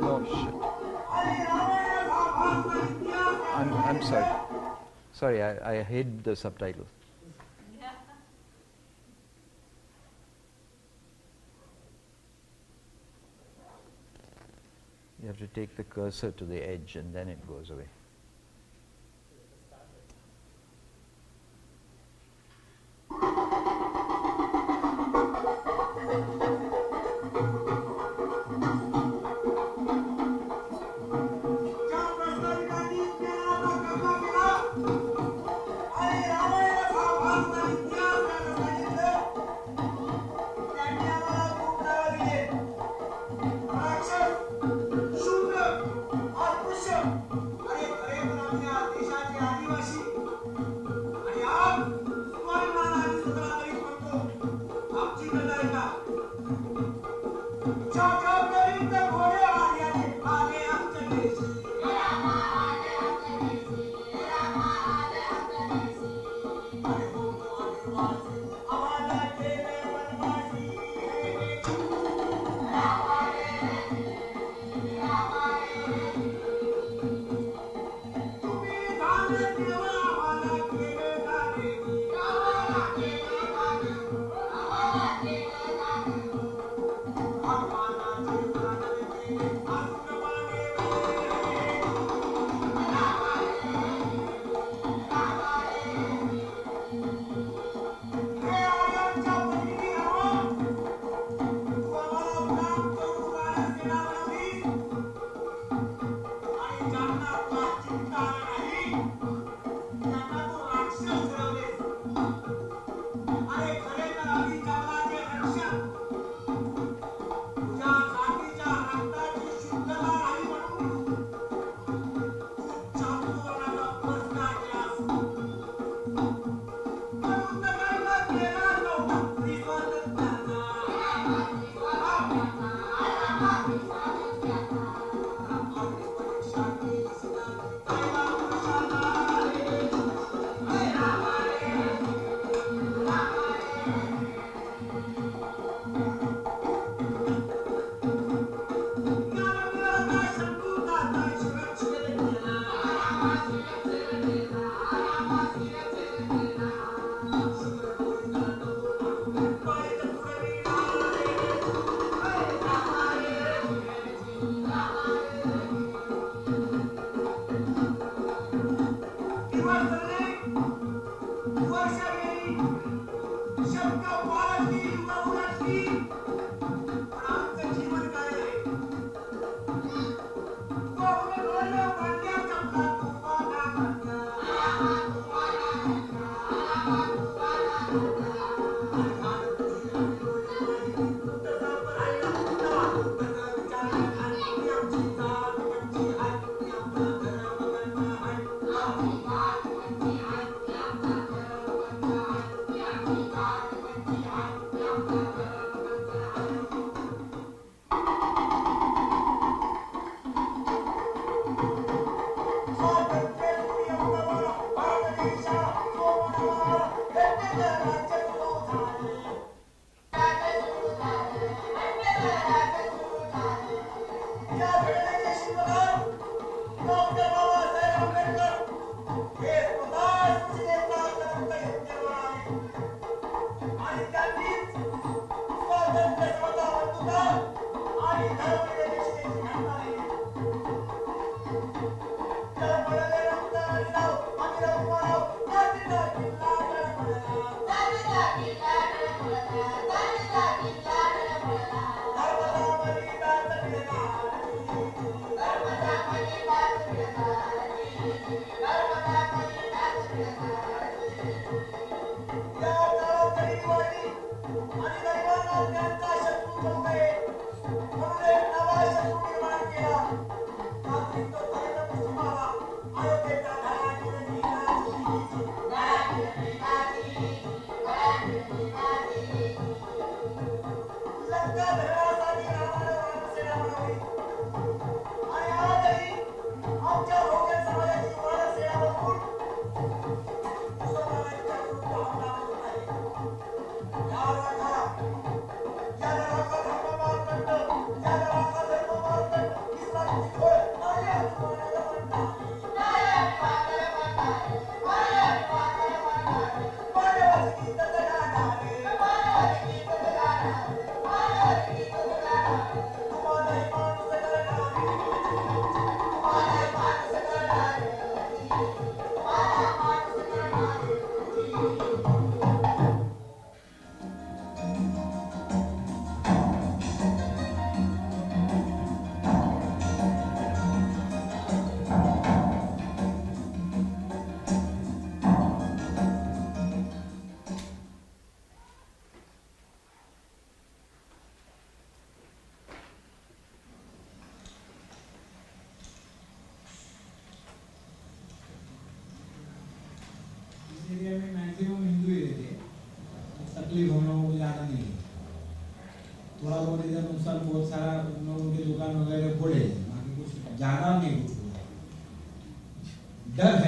Oh shit. I'm, I'm sorry. Sorry, I, I hid the subtitles. You have to take the cursor to the edge and then it goes away.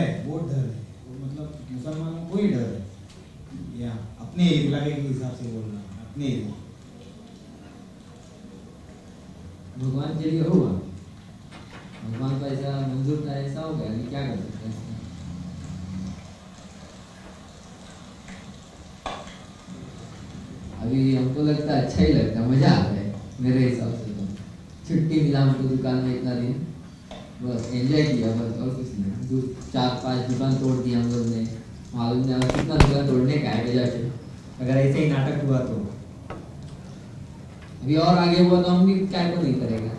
है, वो डर है। वो मतलब मुसलमानों को ही डर है। या अपने इलाके के हिसाब से बोलना, अपने भगवान के लिए हुआ भगवान का ऐसा मंजूर था, ऐसा हो गया क्या कर सकते हैं अभी हमको लगता अच्छा ही लगता मज़ा आता है, मेरे हिसाब से तो। छुट्टी मिला हमको दुकान में इतना दिन। एंजॉय किया बस, और कुछ नहीं। जो चार पाँच दुकान तोड़ दिया हम लोग ने, मालूम नहीं और कितना दुकान तोड़ने का है जाके अगर ऐसे ही नाटक हुआ तो। अभी और आगे हुआ तो हम भी क्या को नहीं करेगा।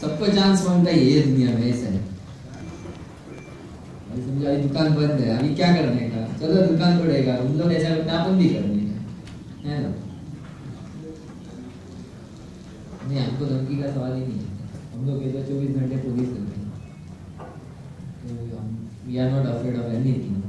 सबको चांस बनता है ये दुनिया में, ऐसा है। समझो, अभी दुकान बंद है, अभी क्या करने का? चलो दुकान तोड़ेगा उन लोग ऐसा अपन भी करने का है ना? नहीं हमको धमकी का सवाल ही नहीं है। हम लोग इधर चौबीस घंटे पुलिस कर रहे हैं। We are not afraid of anything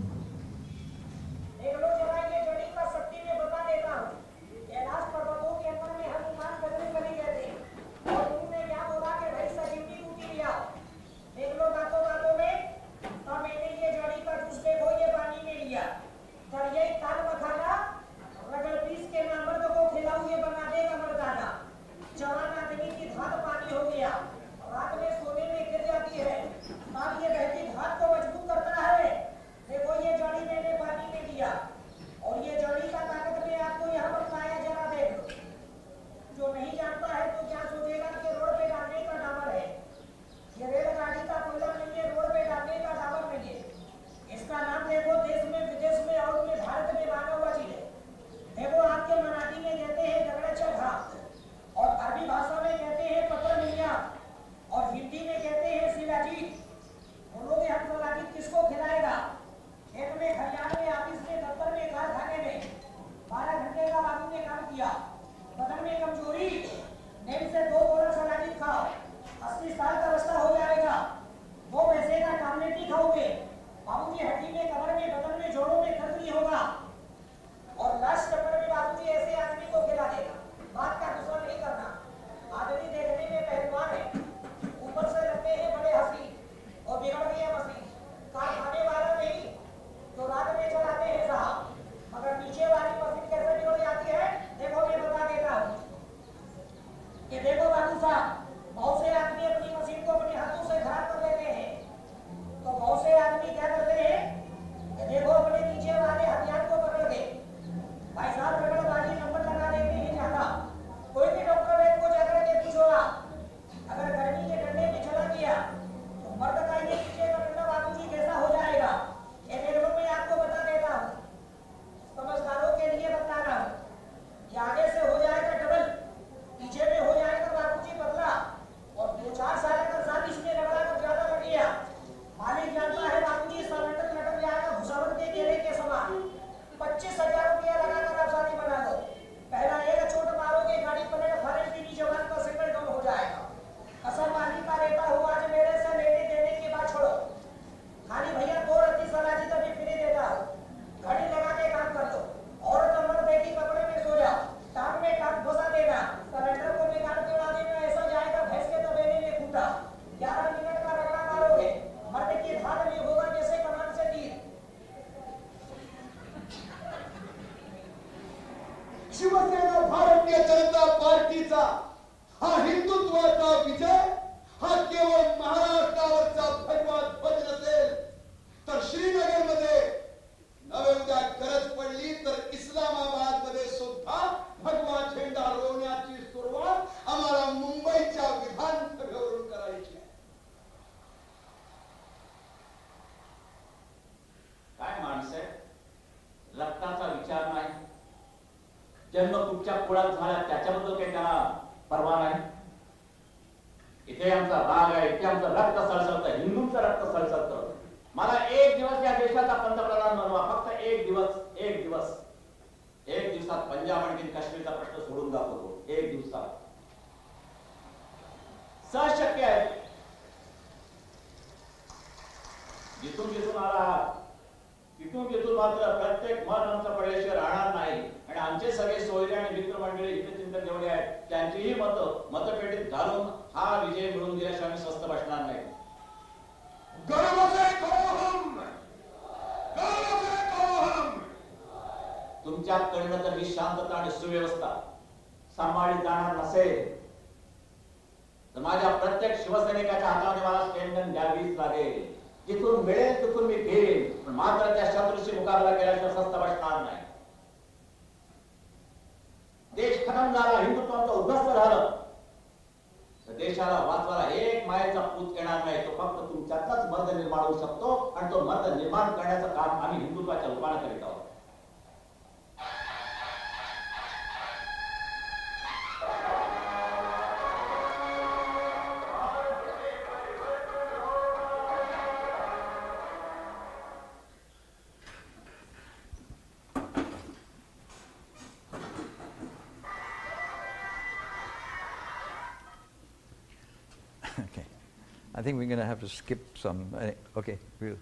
think we're going to have to skip some. uh, Okay, we'll.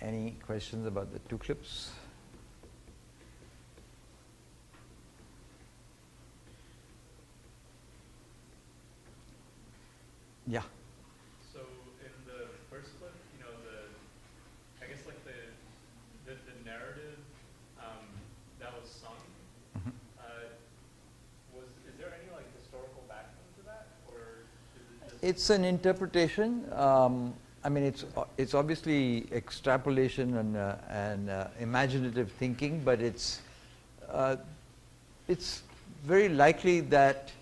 Any questions about the two clips? Yeah. So in the first clip, you know, the, I guess like the, the, the narrative um, that was sung, Mhm. uh, was, is there any like historical background to that? Or is it just? It's an interpretation. Um, I mean, it's it's obviously extrapolation and uh, and uh, imaginative thinking, but it's uh, it's very likely that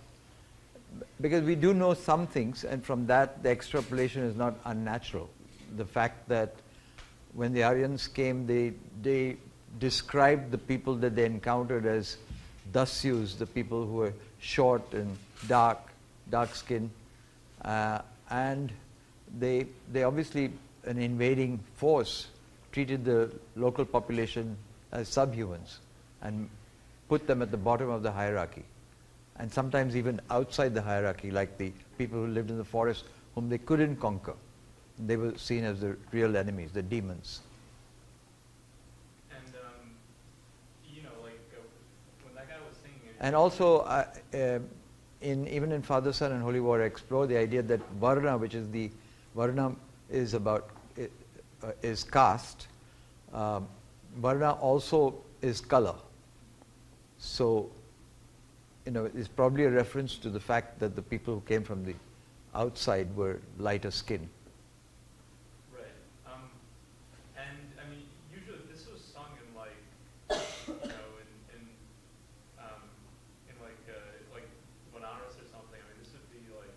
because we do know some things, and from that the extrapolation is not unnatural. The fact that when the Aryans came, they they described the people that they encountered as Dasyus, the people who were short and dark, dark skinned, and they they obviously an invading force treated the local population as subhumans and put them at the bottom of the hierarchy and sometimes even outside the hierarchy like the people who lived in the forest whom they couldn't conquer they were seen as the real enemies the demons And, um, you know, like uh, when that guy was singing. And also, uh, uh, in even in Father, Son, and Holy War, I explore the idea that varna, which is the varna, is about uh, is caste. Um, varna also is color. So, you know, it's probably a reference to the fact that the people who came from the outside were lighter skinned. Right. Um, and I mean, usually this was sung in like, you know, in, in, um, in like, uh, like Banaras or something. I mean, this would be like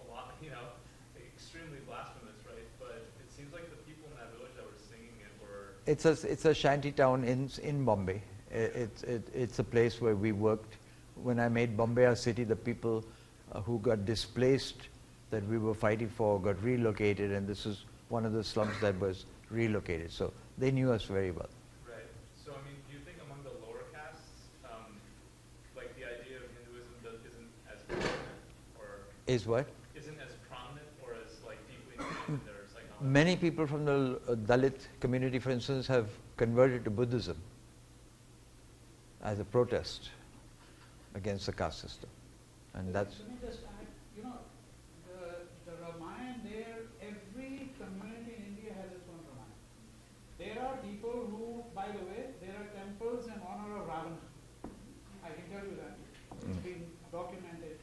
a lot, you know, extremely blasphemous, right? But it seems like the people in that village that were singing it were. It's a, it's a shanty town in, in Bombay. It's, it, it's a place where we worked. When I made Bombay Our City, the people uh, who got displaced that we were fighting for got relocated, and this is one of the slums that was relocated. So they knew us very well. Right. So I mean, do you think among the lower castes, um, like the idea of Hinduism does, isn't as prominent, or Is what? isn't as prominent or as like deeply ingrained in their psychology? Many people from the uh, Dalit community, for instance, have converted to Buddhism as a protest against the caste system. And that's Let me just add, you know, the, the Ramayana there, every community in India has its own Ramayana. There are people who, by the way, there are temples in honor of Ravana. I can tell you that. It's Mm. been documented.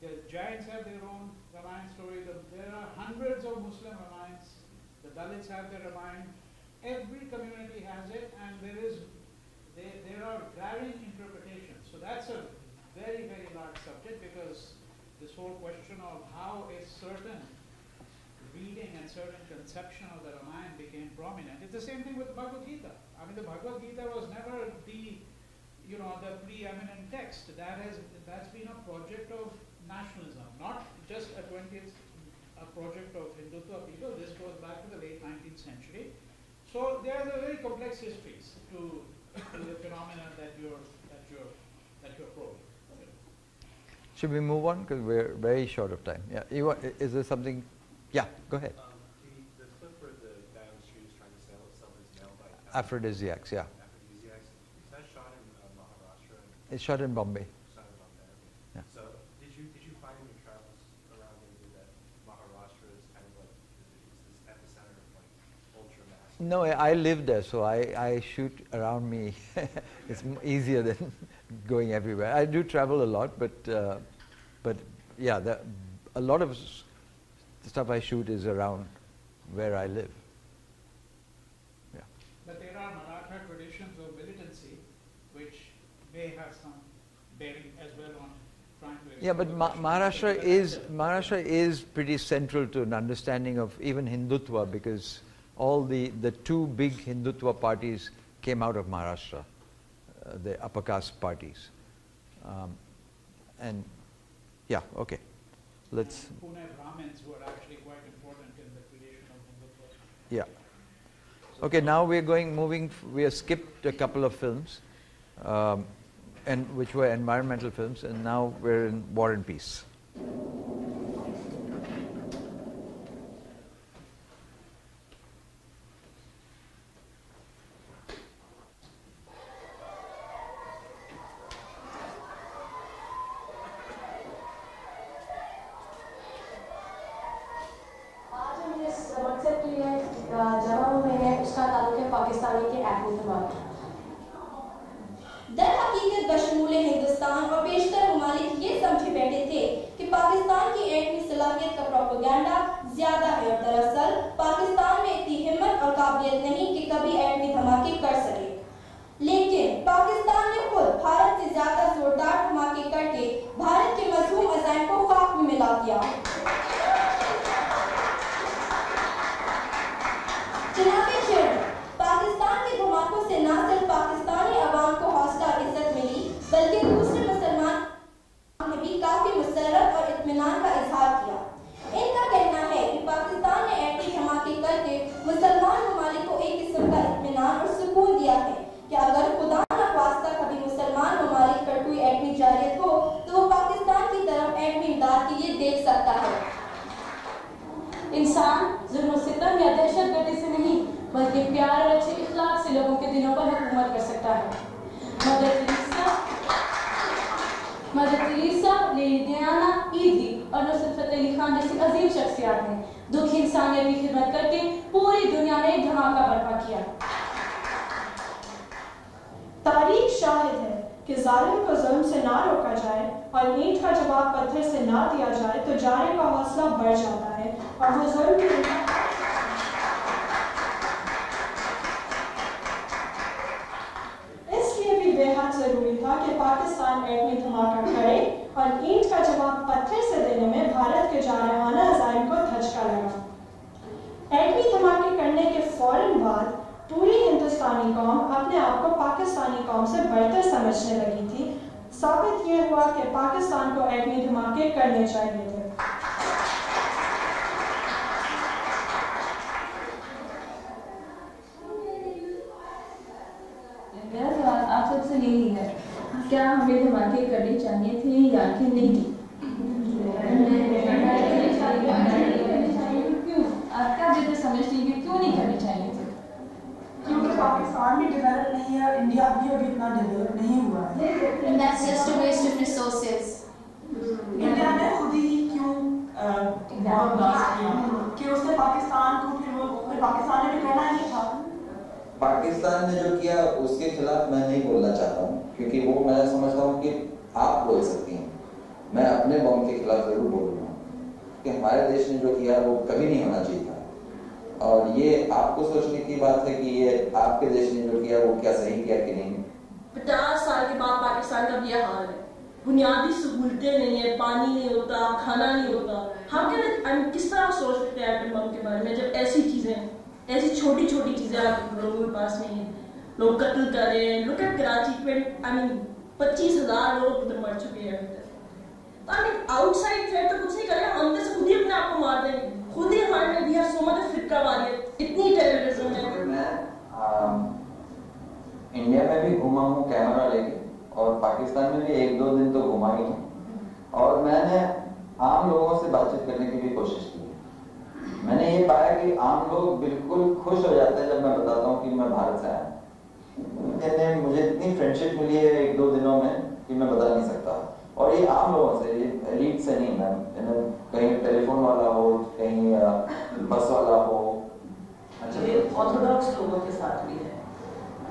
The Jains have their own Ramayana story. The, there are hundreds of Muslim Ramayans. The Dalits have their Ramayana. Every community has it, and there is there, there are varying interpretations. So that's a very, very large subject because this whole question of how a certain reading and certain conception of the Ramayana became prominent. It's the same thing with the Bhagavad Gita. I mean, the Bhagavad Gita was never the, you know, the preeminent text. That has that's been a project of nationalism, not just a 20th a project of Hindutva people. This goes back to the late 19th century. So there's a very complex histories to, to the phenomena that you're that you're that you're probing. Should we move on? Because we're very short of time. Yeah. You want, is there something? Yeah, go ahead. Um, the, the clip where the guy on the street is trying to sell, sell his mail by Aphrodisiacs, yeah. aphrodisiacs, is that shot in uh, Maharashtra? It's shot in Bombay. Son Bombay, okay. Yeah. So did you, did you find in your travels around India that Maharashtra is kind of like, is this epicenter of like ultra mass? No, I live there, so I, I shoot around me. it's easier than going everywhere. I do travel a lot, but uh, but yeah, the, a lot of the stuff I shoot is around where I live. Yeah. But there are Maratha traditions of militancy which may have some bearing as well on trying to. Yeah, but Ma- Maharashtra is Maharashtra is pretty central to an understanding of even Hindutva because all the, the two big Hindutva parties came out of Maharashtra, uh, the upper caste parties. Um, and yeah, okay, let's Pune Brahmins were actually quite important in the creation of Hindutva. yeah. Okay, now we're going moving. We have skipped a couple of films, um, and which were environmental films, and now we're in War and Peace. आप सबसे यही है। क्या हमें धमाके करने चाहिए थे या कि नहीं? थी आप क्या बेहतर समझती हैं क्यों नहीं करनी चाहिए थे? क्योंकि पाकिस्तान भी डेवलप नहीं है इंडिया भी अभी इतना डेवलप नहीं हुआ है And that's just a waste of resources. India ने खुद ही क्यों बॉम्ब ब्लास्ट किया कि उसने पाकिस्तान को फिर वो फिर पाकिस्तान ने भी करना ही था पाकिस्तान ने जो किया उसके खिलाफ मैं नहीं बोलना चाहता हूँ क्योंकि वो मैं समझता हूँ कि आप बोल सकती हैं। मैं अपने बम के खिलाफ ज़रूर बोलूँगा कि हमारे देश ने जो किया वो कभी नहीं होना चाहिए था। और ये आपको सोचने की बात है कि ये आपके देश ने जो किया वो क्या सही किया कि नहीं? पचास साल के बाद पाकिस्तान का भी हाल है। बुनियादी सहूलतें नहीं है, पानी नहीं होता, खाना नहीं होता। हम क्या किस तरह सोच सकते हैं एटम बम के बारे में, जब ऐसी चीज़ें, ऐसी छोटी छोटी चीज़ें आप लोगों के पास नहीं है? लोग कत्ल कर रहे हैं। लुक एट कराची में आई मीन पच्चीस हज़ार लोग उधर मर चुके हैं आई मीन आउटसाइड थ्रेट तो कुछ नहीं करें अंदर से खुद ही अपने आप को मार देंगे। खुद ही हमारे में भी सो मच फिरका वारियत इतनी टेररिज्म है। मैं इंडिया में भी घूमा हूँ कैमरा लेके, और पाकिस्तान में भी एक दो दिन तो घुमा ही हूँ। और मैंने आम लोगों से बातचीत करने की भी कोशिश की मैंने ये पाया कि आम लोग बिल्कुल खुश हो जाते हैं जब मैं बताता हूँ कि मैं भारत से आया। कहते हैं मुझे इतनी फ्रेंडशिप मिली है एक दो दिनों में कि मैं बता नहीं सकता। और ये आम लोगों से ये एलिट से नहीं मैम कहीं टेलीफोन वाला हो कहीं बस वाला हो। अच्छा ये ऑर्थोडॉक्स लोगों के साथ भी है।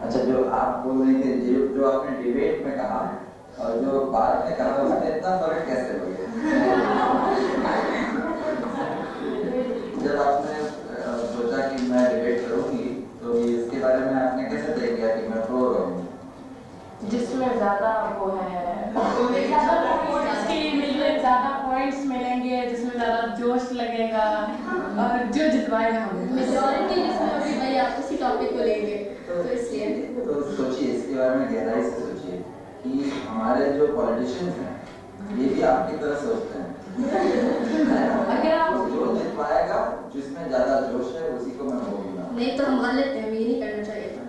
अच्छा जो आप बोल रहे थे जो जो आपने डिबेट में कहा और जो बाद में कहा उसमें इतना फ़र्क कैसे हो गया? जब आपने सोचा कि मैं डिबेट करूँगी तो इसके बारे में आपने कैसे तय किया कि मैं प्रो रहूँगी जिसमें ज़्यादा वो है। ज़्यादा पॉइंट्स मिलेंगे। जिसमें ज़्यादा जोश लगेगा। और जो जितवाएगा हमें। मेजॉरिटी जिसमें अभी भाई आप उसी टॉपिक को लेंगे। तो इसलिए। तो सोचिए इसके बारे में गहराई से सोचिए कि हमारे जो पॉलिटिशियंस हैं ये भी आपकी तरह सोचते हैं। अगर आप तो जो जितवाएगा जिसमें ज़्यादा जोश है उसी को मैं बोलूँगा। नहीं तो हम मान लेते हैं ये नहीं करना चाहिए था।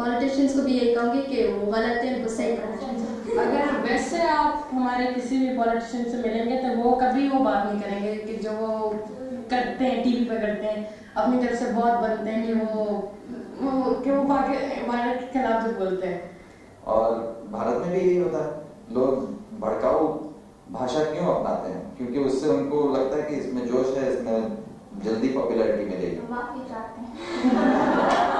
पॉलिटिशियंस को भी यही कहूँगी कि वो गलत है उनको सही करना चाहिए। अगर वैसे आप हमारे किसी भी पॉलिटिशियन से मिलेंगे तो वो कभी वो बात नहीं करेंगे कि जो वो करते हैं टीवी पे करते हैं अपनी तरफ़ से बहुत बनते हैं कि वो, वो कि वो भारत के खिलाफ जो बोलते हैं। और भारत में भी यही होता है। लोग भड़काऊ भाषा क्यों अपनाते हैं? क्योंकि उससे उनको लगता है कि इसमें जोश है इसमें जल्दी पॉपुलैरिटी मिलेगी।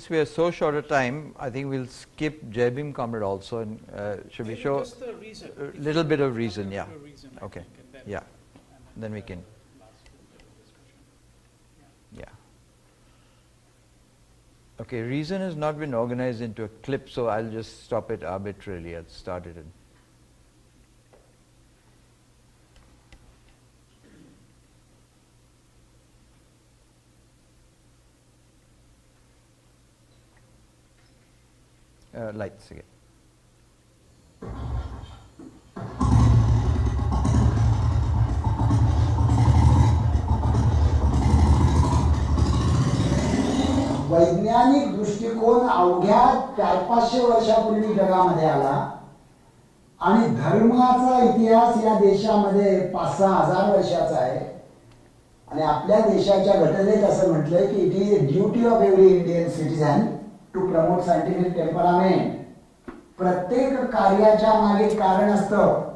since we are so short a time, I think we'll skip Jai Bhim Comrade also. And uh, should we show just the reason. a little bit of reason? Yeah. Reason, Okay. think, and then- Yeah. Then we can. Yeah. Okay. Reason has not been organized into a clip, so I'll just stop it arbitrarily. I'll start it. Lights again. वैज्ञानिक दृष्टिकोन अवघ्या चार पाचशे वर्षापूर्वी जगामध्ये आला आणि धर्माचा इतिहास या देशामध्ये पाच सहा हजार वर्षाचा आहे आणि आपल्या देशाच्या घटनेत असं म्हटलंय की it is a duty of every Indian citizen to promote scientific temperament प्रत्येक कार्याच्या मागे कारण असतं.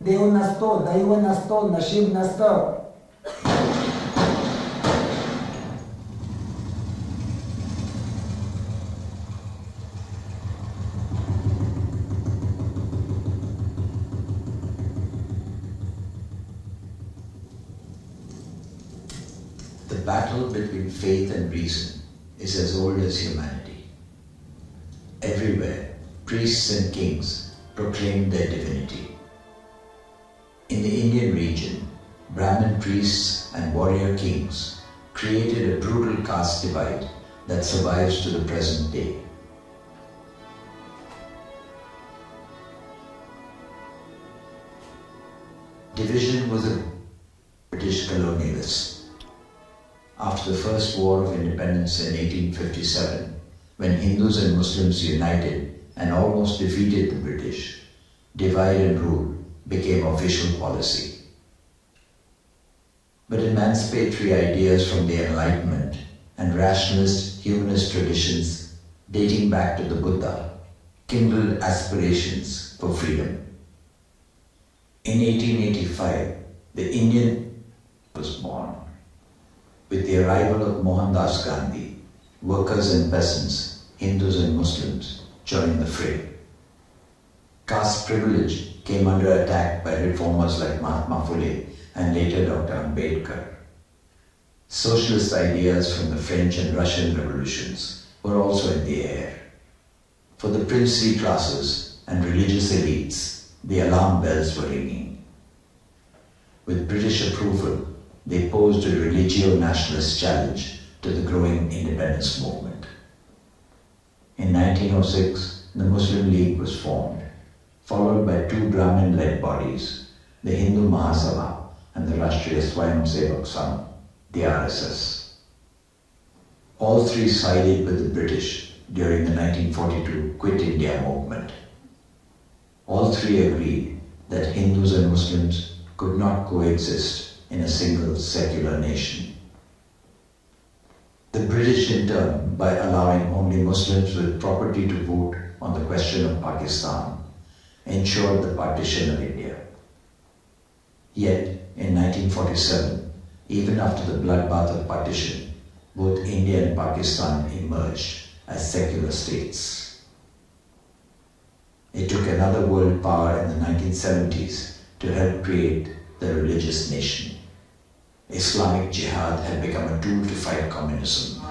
देव नसतो, दैव नसतो, नशीब नसतं. The battle between faith and reason. Is as old as humanity. Everywhere, priests and kings proclaimed their divinity. In the Indian region, Brahmin priests and warrior kings created a brutal caste divide that survives to the present day. Division was a British colonialist. After the First War of Independence in 1857, when Hindus and Muslims united and almost defeated the British, divide and rule became official policy. But emancipatory ideas from the Enlightenment and rationalist humanist traditions dating back to the Buddha kindled aspirations for freedom. In 1885, the Indian was born. With the arrival of Mohandas Gandhi, workers and peasants, Hindus and Muslims joined the fray. Caste privilege came under attack by reformers like Mahatma Phule and later Dr. Ambedkar. Socialist ideas from the French and Russian revolutions were also in the air. For the princely classes and religious elites, the alarm bells were ringing. With British approval, they posed a religio nationalist challenge to the growing independence movement. In 1906, the Muslim League was formed, followed by two Brahmin led bodies, the Hindu Mahasabha and the Rashtriya Swayamsevak Sangh, the RSS. All three sided with the British during the 1942 Quit India movement. All three agreed that Hindus and Muslims could not coexist in a single secular nation. The British, in turn, uh, by allowing only Muslims with property to vote on the question of Pakistan, ensured the partition of India. Yet, in 1947, even after the bloodbath of partition, both India and Pakistan emerged as secular states. It took another world power in the 1970s to help create the religious nation. Islamic Jihad had become a tool to fight communism.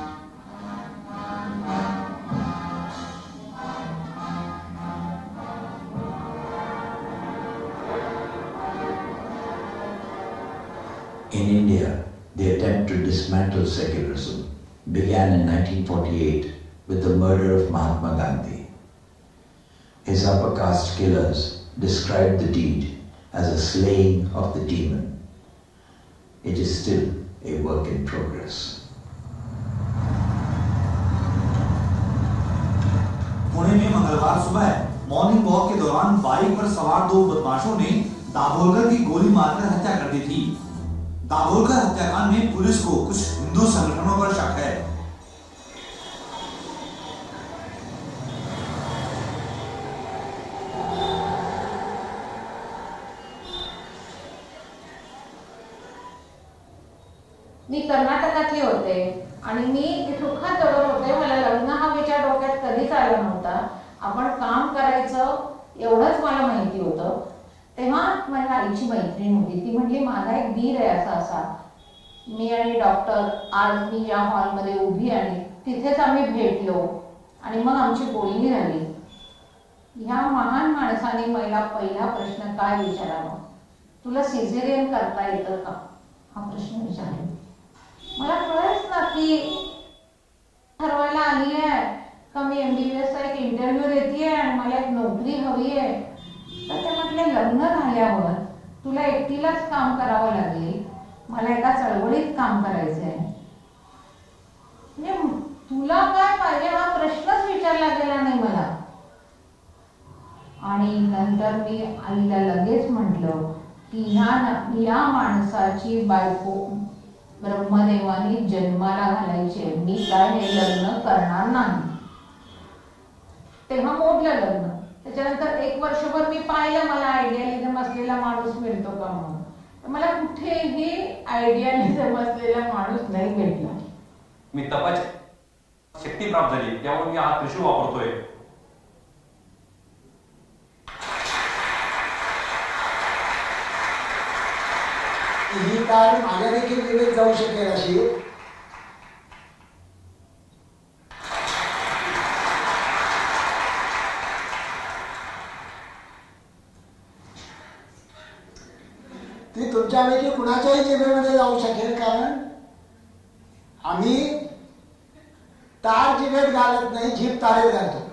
In India, the attempt to dismantle secularism began in 1948 with the murder of Mahatma Gandhi. His upper caste killers described the deed as a slaying of the demon. It is still a work in progress. Pune में मंगलवार सुबह morning walk के दौरान bike पर सवार दो बदमाशों ने दाभोलकर की गोली मारकर हत्या कर दी थी दाभोलकर हत्याकांड में पुलिस को कुछ हिंदू संगठनों पर शक है कर्नाटकातली होते. आणि मी सुखात जवळ होते. मला लग्न हा विचार डोक्यात कधीच आला नव्हता. आपण काम करायचं एवढंच मला माहिती होतं. तेव्हा माझ्या आईची मैत्रीण होती. ती म्हटली माझा एक दीर आहे असा असा. मी आणि डॉक्टर आज मी या हॉलमध्ये उभी आणि तिथेच आम्ही भेटलो. आणि मग आमची बोलणी झाली. ह्या महान माणसाने मला पहिला प्रश्न काय विचारावा? तुला सिझेरियन करता येतं का? हा प्रश्न विचारला. मला कळेच ना की ठरवायला आली आहे. का मी एम बी बी एसचा एक इंटरव्ह्यू देते आणि मला एक नोकरी हवी आहे तर ते म्हटले लग्न झाल्यावर तुला एकटीलाच काम करावं लागेल. मला एका चळवळीत काम करायचं आहे म्हणजे तुला काय पाहिजे हा प्रश्नच विचारला गेला नाही मला. आणि नंतर मी आईला लगेच म्हटलं की ह्या या माणसाची बायको ब्रह्मदेवाने जन्माला घालायचे. मी काय हे लग्न करणार नाही. तेव्हा मोडलं लग्न. त्याच्यानंतर एक वर्षभर मी पाहिलं मला आयडियालिझम असलेला माणूस मिळतो का म्हणून. तर मला कुठेही आयडियालिझम असलेला माणूस नाही भेटला. मी तपाची शक्ती प्राप्त झाली. त्यामुळे मी हा त्रिशूळ वापरतोय. ही आणि माझ्या देखील विवेक जाऊ शकेल अशी. ती तुमच्यापैकी कुणाच्याही जिभेमध्ये जाऊ शकेल कारण आम्ही तार जिभेत घालत नाही जीभ तारेत घालतो.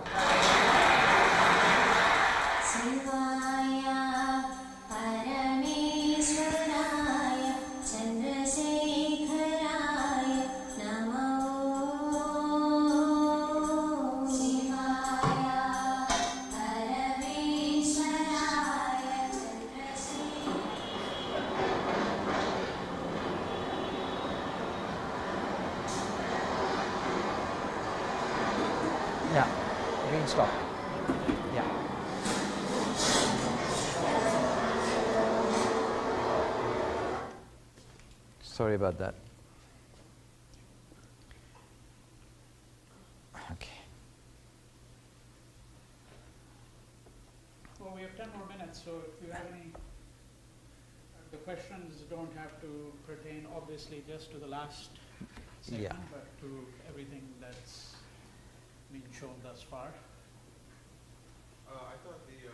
So if you have any, uh, the questions don't have to pertain obviously just to the last section, Yeah. but to everything that's been shown thus far. Uh, I thought the uh,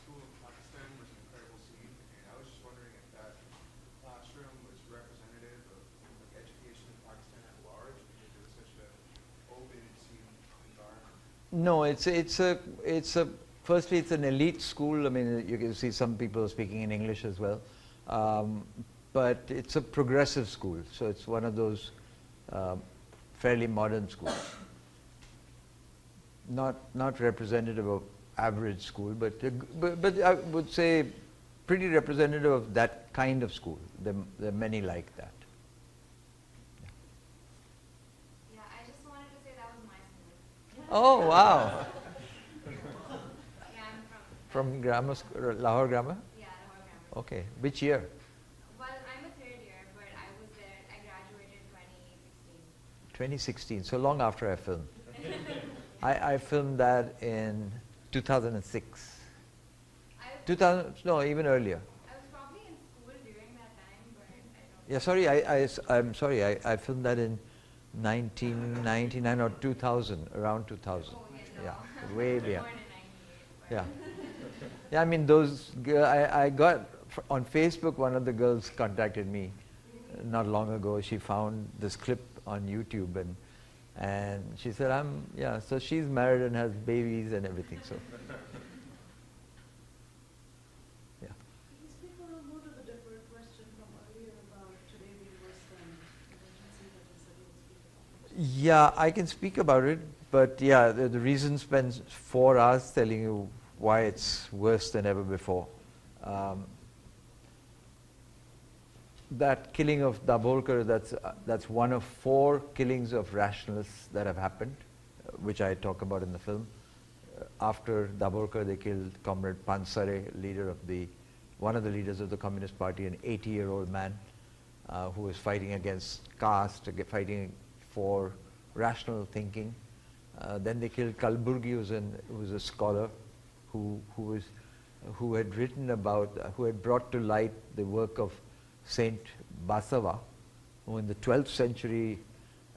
school in Pakistan was an incredible scene, and I was just wondering if that classroom was representative of like, education in Pakistan at large, because it was such an open, scene environment. No, it's it's a it's a firstly it's an elite school. I mean, you can see some people speaking in English as well, um, but it's a progressive school. So it's one of those um, fairly modern schools. Not not representative of average school, but g- but, but I would say pretty representative of that kind of school. There, there are many like that. Yeah, I just wanted to say that was my school. Oh wow! Yeah, from. Grammar school, uh, Lahore Grammar. Yeah, Lahore Grammar. Okay, which year? Well, I'm a third year, but I was there. I graduated 2016. 2016, so long after I filmed. I, I filmed that in 2006. 2000, no, even earlier. I was probably in school during that time, but Yeah, sorry, I, I, am sorry, I, I filmed that in 1999 or 2000, around 2000. yeah, way beyond. Yeah. Yeah, I mean, those, I, I got, on Facebook, one of the girls contacted me uh, not long ago. She found this clip on YouTube and, and she said, I'm, yeah, so she's married and has babies and everything, so. Can you speak a little more to the deferred question from earlier about today being worse than emergency that you said you would speak about? Yeah, I can speak about it, but yeah, the, the reason spends four hours telling you why it's worse than ever before. Um, that killing of Dabholkar, that's, uh, that's one of four killings of rationalists that have happened, uh, which I talk about in the film. Uh, after Dabholkar, they killed Comrade Pansare, leader of the, one of the leaders of the Communist Party, an 80-year-old man uh, who was fighting against caste, fighting for rational thinking. Uh, then they killed Kalburgi, who was, an, who was a scholar who, who, was, who had written about, who had brought to light the work of Saint Basava, who in the 12th century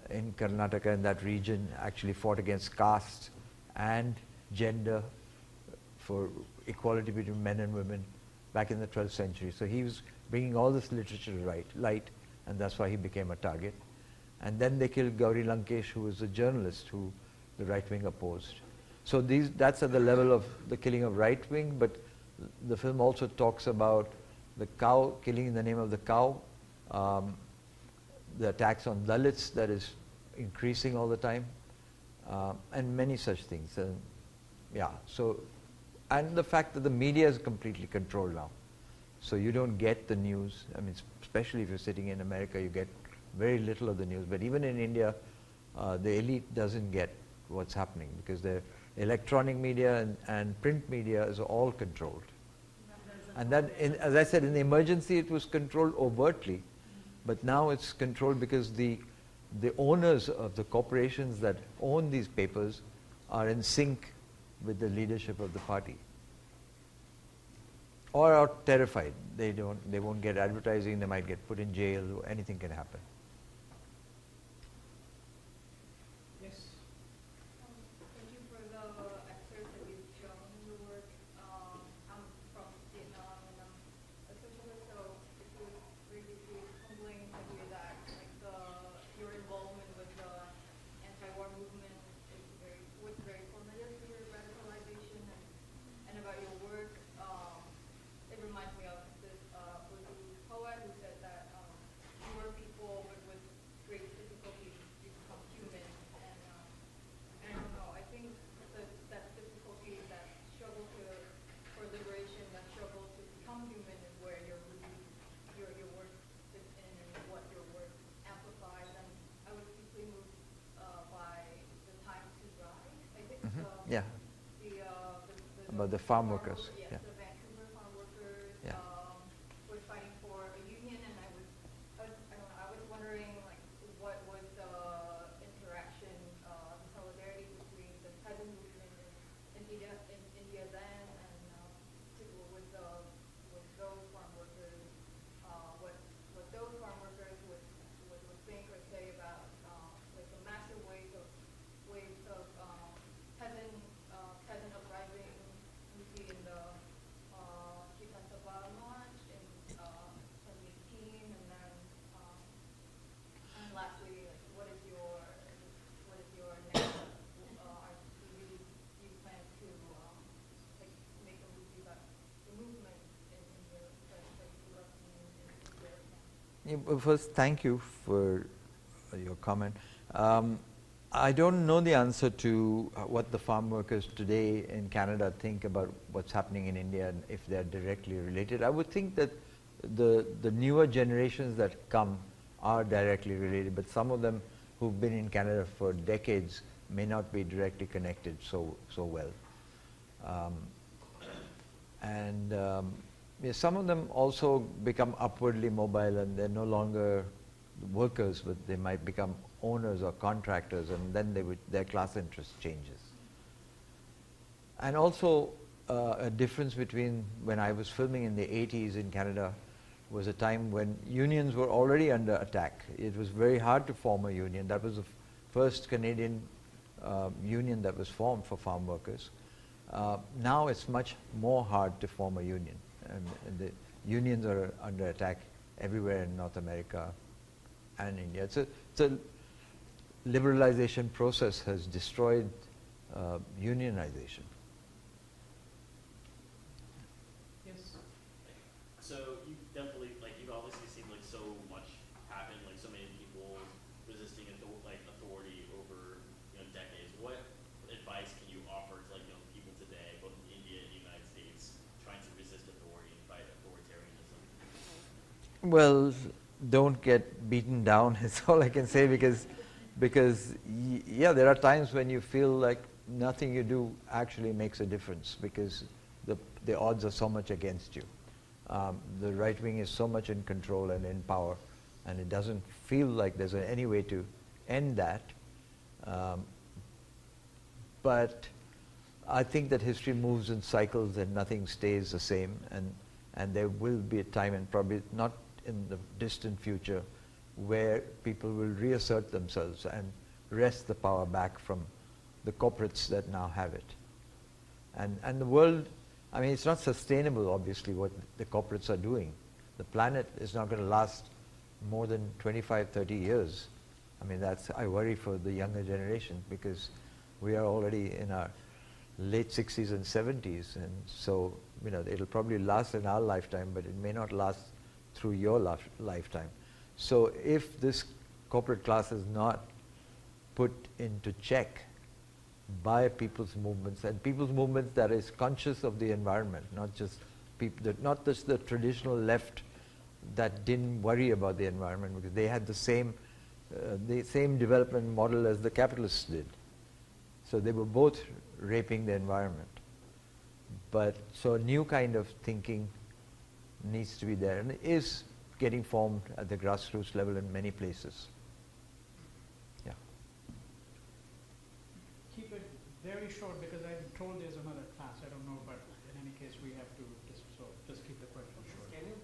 in Karnataka, in that region, actually fought against caste and gender for equality between men and women back in the 12th century. So he was bringing all this literature to right, light, and that's why he became a target. And then they killed Gauri Lankesh, who was a journalist who the right wing opposed. So these, that's at the level of the killing of right wing, but the film also talks about the cow, killing in the name of the cow, um, the attacks on Dalits that is increasing all the time, um, and many such things. And yeah, so, and the fact that the media is completely controlled now. So you don't get the news. I mean, especially if you're sitting in America, you get very little of the news. But even in India, uh, the elite doesn't get what's happening because the electronic media and, and print media is all controlled. And that, in, as I said, in the emergency, it was controlled overtly, but now it's controlled because the the owners of the corporations that own these papers are in sync with the leadership of the party. Or are terrified. They don't they won't get advertising they might get put in jail anything can happen Yes. Thank you for the excerpt that you've shown in your work. Um, I'm from Vietnam and I'm a socialist, so it was really, really humbling to hear that, like the your involvement with the anti-war movement Yeah. the, uh, the, the About the farm workers. Yes, Yeah. the Vancouver farm workers Yeah. um, were fighting for a union, and I was, I was, I don't know, I was wondering like what was the interaction, uh, the solidarity between the peasant movement in, in India, in India then, and um, particularly with the with those farm workers, uh, what what those farm workers would would, would think or say about um, like the massive waves of waves of um, peasant uh, peasant uprising we see in the uh, Kisan Sabha march in uh, 2018, and then um, and lastly, like, what is your what is your next? Uh, are, do you do you plan to um, like make a movie about the movement in India that, that you grew up in, in India? Yeah, well, First, thank you for your comment. Um, I don't know the answer to uh, what the farm workers today in Canada think about what's happening in India and if they're directly related. I would think that the, the newer generations that come are directly related, but some of them who've been in Canada for decades may not be directly connected so, so well. Um, and um, some of them also become upwardly mobile and they're no longer workers, but they might become owners or contractors, and then would, their class interest changes. And also, uh, a difference between when I was filming in the 80s in Canada was a time when unions were already under attack. It was very hard to form a union. That was the first Canadian uh, union that was formed for farm workers. Uh, now it's much more hard to form a union. And, the unions are under attack everywhere in North America and India. So a liberalization process has destroyed uh, unionization. Yes. So you definitely like you've obviously seen like so much happen, like so many people resisting author- like authority over you know decades. What advice can you offer to like young people today, both in India and the United States, trying to resist authority and fight authoritarianism? Well, don't get beaten down. Is all I can say because, because yeah, there are times when you feel like nothing you do actually makes a difference because the the odds are so much against you. Um, the right wing is so much in control and in power, and it doesn't feel like there's any way to end that. Um, but I think that history moves in cycles and nothing stays the same, and and there will be a time, and probably not in the distant future, where people will reassert themselves and wrest the power back from the corporates that now have it. And and the world, I mean, it's not sustainable, obviously, what the corporates are doing. The planet is not going to last more than 25, 30 years. I mean, that's I worry for the younger generation because we are already in our late 60s and 70s, and so you know it'll probably last in our lifetime, but it may not last through your lif- lifetime. So if this corporate class is not put into check by people's movements and people's movements that is conscious of the environment, not just people, not just the traditional left that didn't worry about the environment because they had the same, uh, the same development model as the capitalists did. So they were both raping the environment. But so a new kind of thinking needs to be there and is getting formed at the grassroots level in many places. Yeah. Keep it very short because I'm told there's another class. I don't know, but in any case, we have to just so just keep the question short. Can you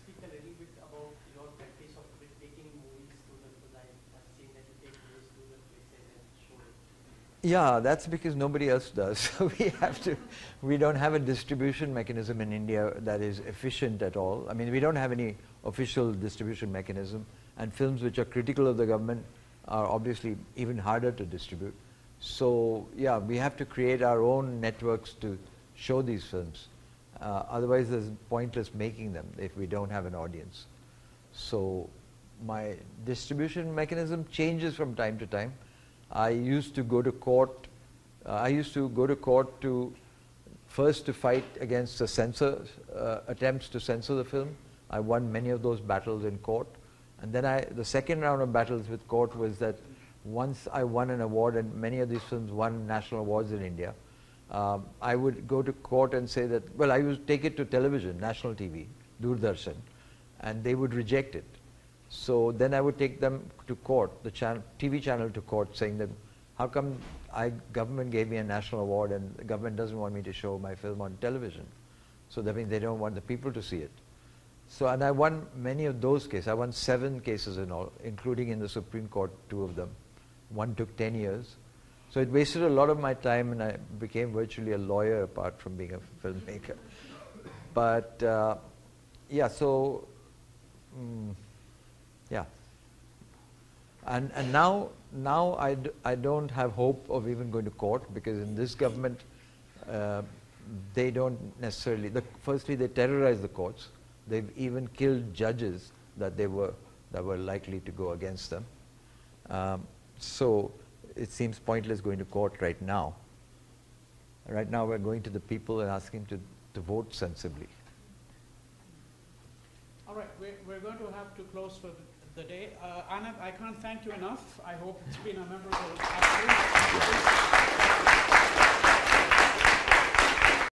speak a little bit about your practice of taking movies to the, because I have seen that you take movies to the places and show it. Yeah, that's because nobody else does. So we have to, we don't have a distribution mechanism in India that is efficient at all. I mean, we don't have any official distribution mechanism, and films which are critical of the government are obviously even harder to distribute. So yeah, we have to create our own networks to show these films. Uh, otherwise, there's pointless making them if we don't have an audience. So my distribution mechanism changes from time to time. I used to go to court. Uh, I used to go to court to first to fight against the censor uh, attempts to censor the film. I won many of those battles in court, and then I the second round of battles with court was that once I won an award, and many of these films won national awards in India. um, I would go to court and say that, well, I would take it to television, national TV, Doordarshan, and they would reject it. So then I would take them to court, the channel, TV channel to court, saying that, how come I, government gave me a national award and the government doesn't want me to show my film on television? So that means they don't want the people to see it. So, and I won many of those cases. I won seven cases in all, including in the Supreme Court, two of them. One took 10 years. So it wasted a lot of my time and I became virtually a lawyer apart from being a filmmaker. But, uh, yeah, so, mm. And, and now, now I, d- I don't have hope of even going to court because in this government, uh, they don't necessarily, the, firstly, they terrorize the courts. They've even killed judges that they were that were likely to go against them. Um, so it seems pointless going to court right now. Right now, we're going to the people and asking to, to vote sensibly. All right, we're, we're going to have to close for the, the day. Uh, Anand, I can't thank you enough. I hope it's been a memorable afternoon.